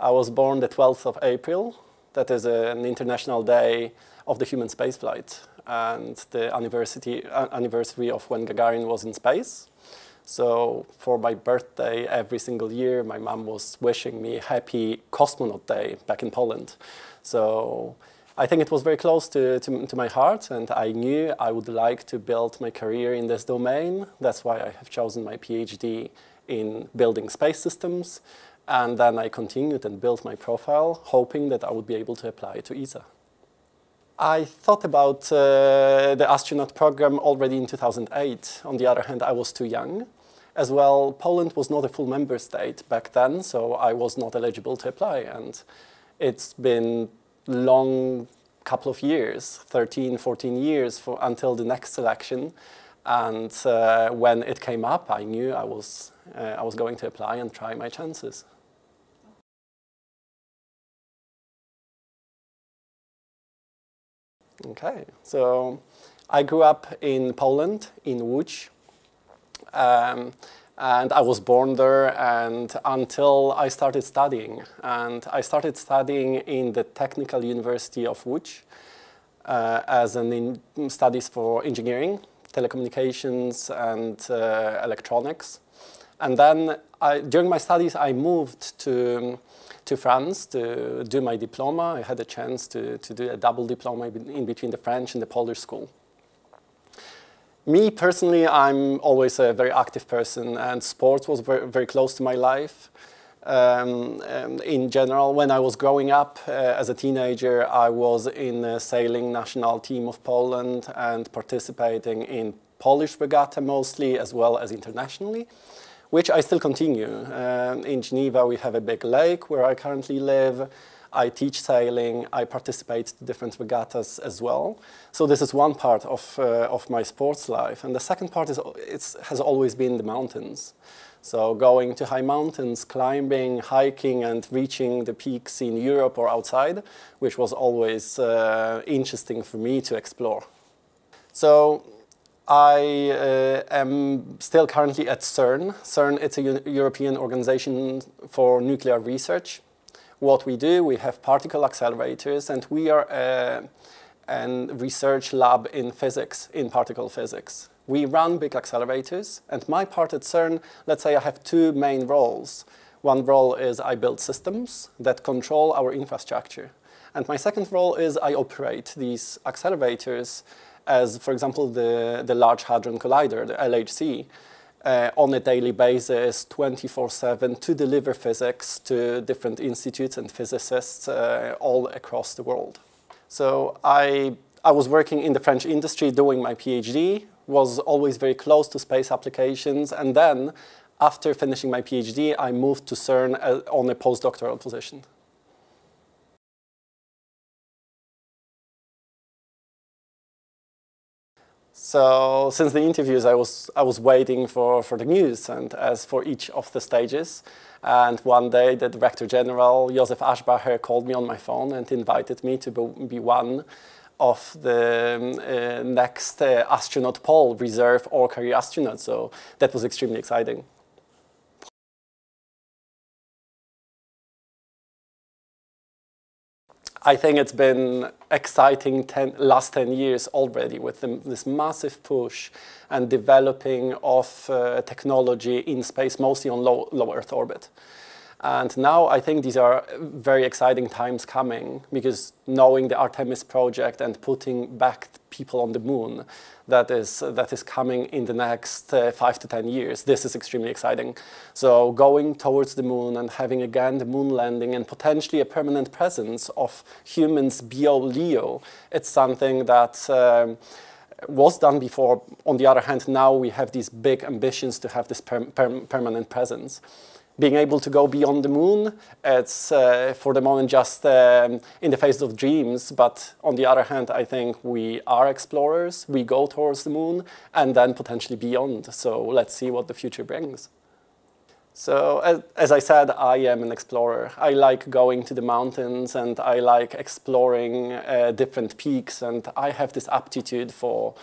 I was born the 12th of April that is an international day of the human spaceflight and the anniversary, uh, anniversary of when Gagarin was in space. So for my birthday every single year, my mom was wishing me happy cosmonaut day back in Poland. So I think it was very close to, to, to, my heart and I knew I would like to build my career in this domain. That's why I have chosen my PhD in building space systems. And then I continued and built my profile, hoping that I would be able to apply to ESA. I thought about uh, the astronaut program already in 2008. On the other hand, I was too young. As well, Poland was not a full member state back then, so I was not eligible to apply. And it's been long couple of years, 13, 14 years for, until the next selection. And uh, when it came up, I knew I was, uh, I was going to apply and try my chances. Okay, so I grew up in Poland, in Łódź, um, and I was born there and until I started studying. And I started studying in the Technical University of Łódź uh, as an studies for engineering, telecommunications and uh, electronics. And then I, during my studies, I moved to to France to do my diploma. I had a chance to, to do a double diploma in between the French and the Polish school. Me personally, I'm always a very active person and sports was very, very close to my life. Um, um, in general, when I was growing up uh, as a teenager, I was in the sailing national team of Poland and participating in Polish regatta mostly as well as internationally which I still continue. Um, in Geneva, we have a big lake where I currently live. I teach sailing. I participate in different regattas as well. So this is one part of, uh, of my sports life. And the second part is it has always been the mountains. So going to high mountains, climbing, hiking, and reaching the peaks in Europe or outside, which was always uh, interesting for me to explore. So I uh, am still currently at CERN. CERN is a European organization for nuclear research. What we do, we have particle accelerators and we are a, a research lab in physics, in particle physics. We run big accelerators and my part at CERN, let's say I have two main roles. One role is I build systems that control our infrastructure. And my second role is I operate these accelerators as, for example, the, the Large Hadron Collider, the LHC, uh, on a daily basis, 24-7, to deliver physics to different institutes and physicists uh, all across the world. So I, I was working in the French industry doing my PhD was always very close to space applications. And then, after finishing my PhD, I moved to CERN uh, on a postdoctoral position. So since the interviews, I was I was waiting for, for the news, and as for each of the stages, and one day the Director General Josef Aschbacher called me on my phone and invited me to be one of the um, uh, next uh, astronaut pool reserve or career astronaut. So that was extremely exciting. I think it's been exciting ten, last 10 years already with the, this massive push and developing of uh, technology in space, mostly on low, low Earth orbit. And now I think these are very exciting times coming because knowing the Artemis project and putting back people on the moon that is, that is coming in the next uh, five to 10 years, this is extremely exciting. So going towards the moon and having again the moon landing and potentially a permanent presence of humans beyond LEO, it's something that um, was done before. On the other hand, now we have these big ambitions to have this per per permanent presence being able to go beyond the moon, it's uh, for the moment just um, in the phase of dreams. But on the other hand, I think we are explorers. We go towards the moon and then potentially beyond. So let's see what the future brings. So as, as I said, I am an explorer. I like going to the mountains and I like exploring uh, different peaks. And I have this aptitude for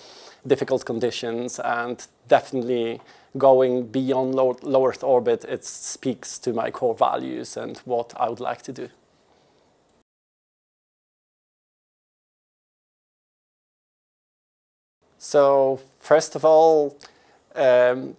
difficult conditions and definitely going beyond low, low Earth orbit, it speaks to my core values and what I would like to do. So first of all, um,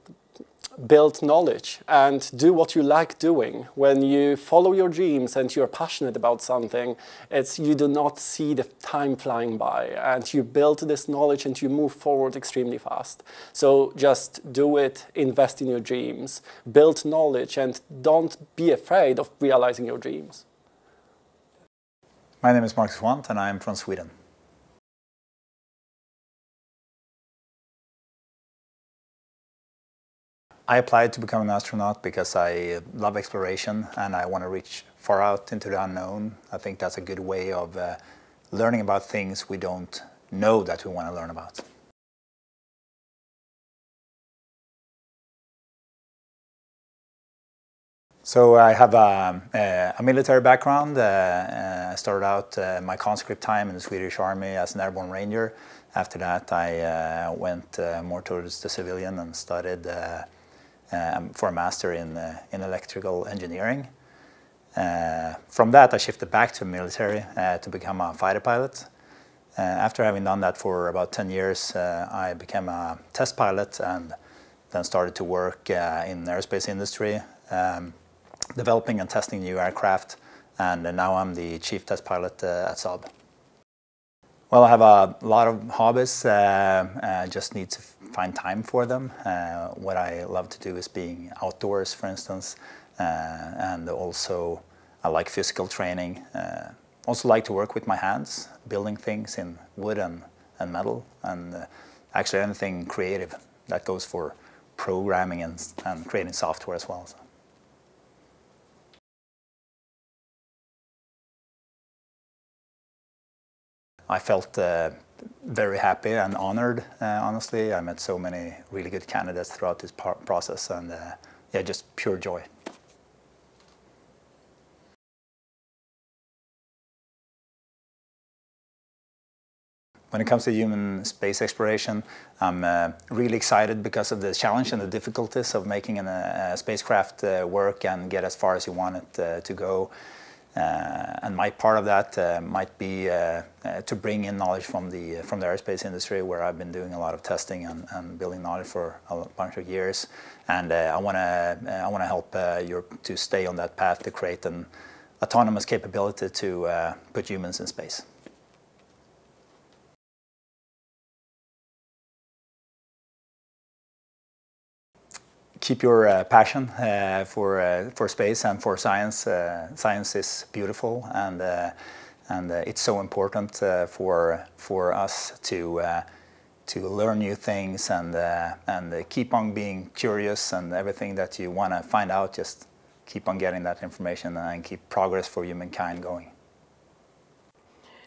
build knowledge and do what you like doing. When you follow your dreams and you're passionate about something, it's you do not see the time flying by and you build this knowledge and you move forward extremely fast. So just do it, invest in your dreams, build knowledge and don't be afraid of realizing your dreams. My name is Marcus Wandt and I'm from Sweden. I applied to become an astronaut because I love exploration and I want to reach far out into the unknown. I think that's a good way of uh, learning about things we don't know that we want to learn about. So I have a, a, a military background. Uh, uh, I started out uh, my conscript time in the Swedish Army as an airborne ranger. After that I uh, went uh, more towards the civilian and studied um, for a master in, uh, in electrical engineering. Uh, from that, I shifted back to military uh, to become a fighter pilot. after having done that for about 10 years, I became a test pilot and then started to work in the aerospace industry, um, developing and testing new aircraft. And now I'm the chief test pilot at Saab. Well, I have a lot of hobbies. Uh, I just need to find time for them. Uh, what I love to do is being outdoors, for instance, uh, and also I like physical training. Uh, also like to work with my hands, building things in wood and, and metal, and uh, actually anything creative. That goes for programming and, and creating software as well. So. I felt uh, very happy and honored, uh, honestly. I met so many really good candidates throughout this process and uh, yeah, just pure joy. When it comes to human space exploration, I'm uh, really excited because of the challenge and the difficulties of making an, uh, a spacecraft uh, work and get as far as you want it uh, to go. Uh, and my part of that uh, might be uh, to bring in knowledge from the from the aerospace industry, where I've been doing a lot of testing and, building knowledge for a bunch of years. And I want to I want to help Europe to stay on that path to create an autonomous capability to put humans in space. Keep your uh, passion uh, for uh, for space and for science. Uh, science is beautiful, and uh, and uh, it's so important for for us to to learn new things and and keep on being curious and everything that you want to find out just keep on getting that information and keep progress for humankind going.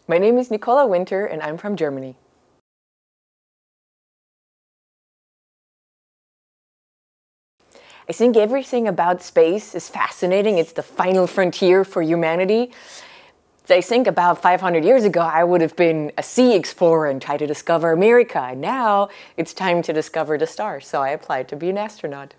My name is Nicola Winter and I'm from Germany. I think everything about space is fascinating. It's the final frontier for humanity. I think about 500 years ago, I would have been a sea explorer and tried to discover America. Now it's time to discover the stars, so I applied to be an astronaut.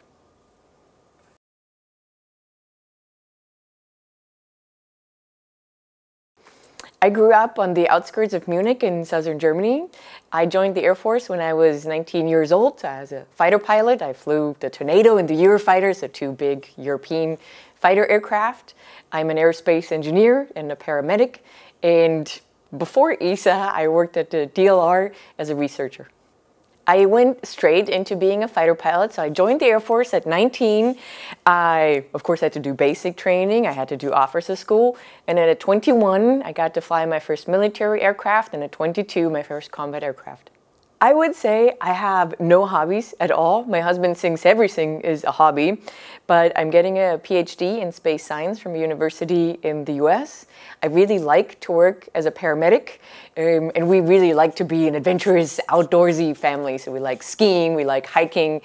I grew up on the outskirts of Munich in southern Germany. I joined the Air Force when I was 19 years old as a fighter pilot. I flew the Tornado and the Eurofighters, the two big European fighter aircraft. I'm an aerospace engineer and a paramedic. And before ESA, I worked at the DLR as a researcher. I went straight into being a fighter pilot. So I joined the Air Force at 19. I, of course, had to do basic training. I had to do officer school. And then at 21, I got to fly my first military aircraft, and at 22, my first combat aircraft. I would say I have no hobbies at all. My husband thinks everything is a hobby, but I'm getting a PhD in space science from a university in the US. I really like to work as a paramedic, um, and we really like to be an adventurous, outdoorsy family. So we like skiing, we like hiking.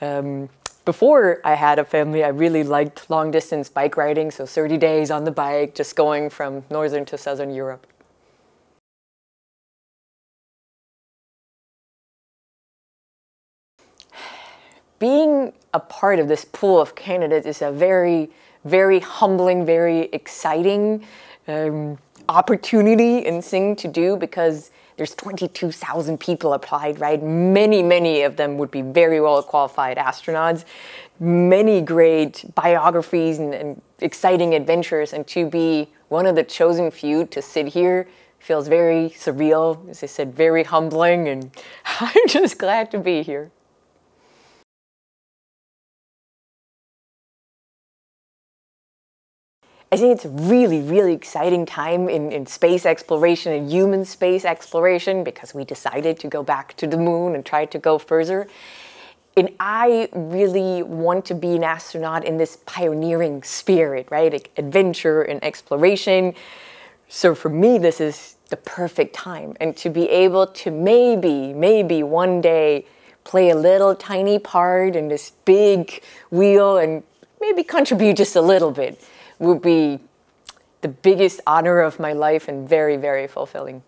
Um, before I had a family, I really liked long distance bike riding, so 30 days on the bike, just going from northern to southern Europe. Being a part of this pool of candidates is a very, very humbling, very exciting um, opportunity and thing to do because there's 22,000 people applied, right? Many, many of them would be very well qualified astronauts, many great biographies and, and exciting adventures, and to be one of the chosen few to sit here feels very surreal, as I said, very humbling, and I'm just glad to be here. I think it's a really, really exciting time in, in space exploration and human space exploration because we decided to go back to the moon and try to go further. And I really want to be an astronaut in this pioneering spirit, right? Adventure and exploration. So for me, this is the perfect time. And to be able to maybe, maybe one day play a little tiny part in this big wheel and maybe contribute just a little bit would be the biggest honor of my life and very, very fulfilling.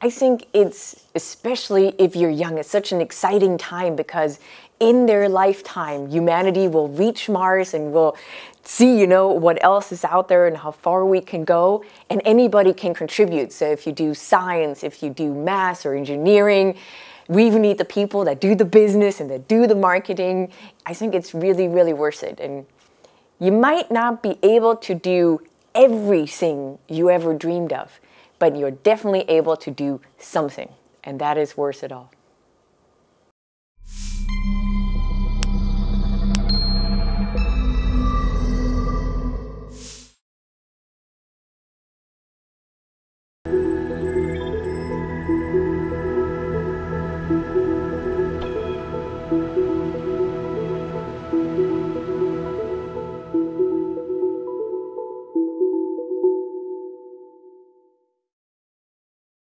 I think it's, especially if you're young, it's such an exciting time because in their lifetime, humanity will reach Mars and will see, you know, what else is out there and how far we can go, and anybody can contribute. So if you do science, if you do math or engineering, we even need the people that do the business and that do the marketing. I think it's really, really worth it. And you might not be able to do everything you ever dreamed of, but you're definitely able to do something, and that is worth it all.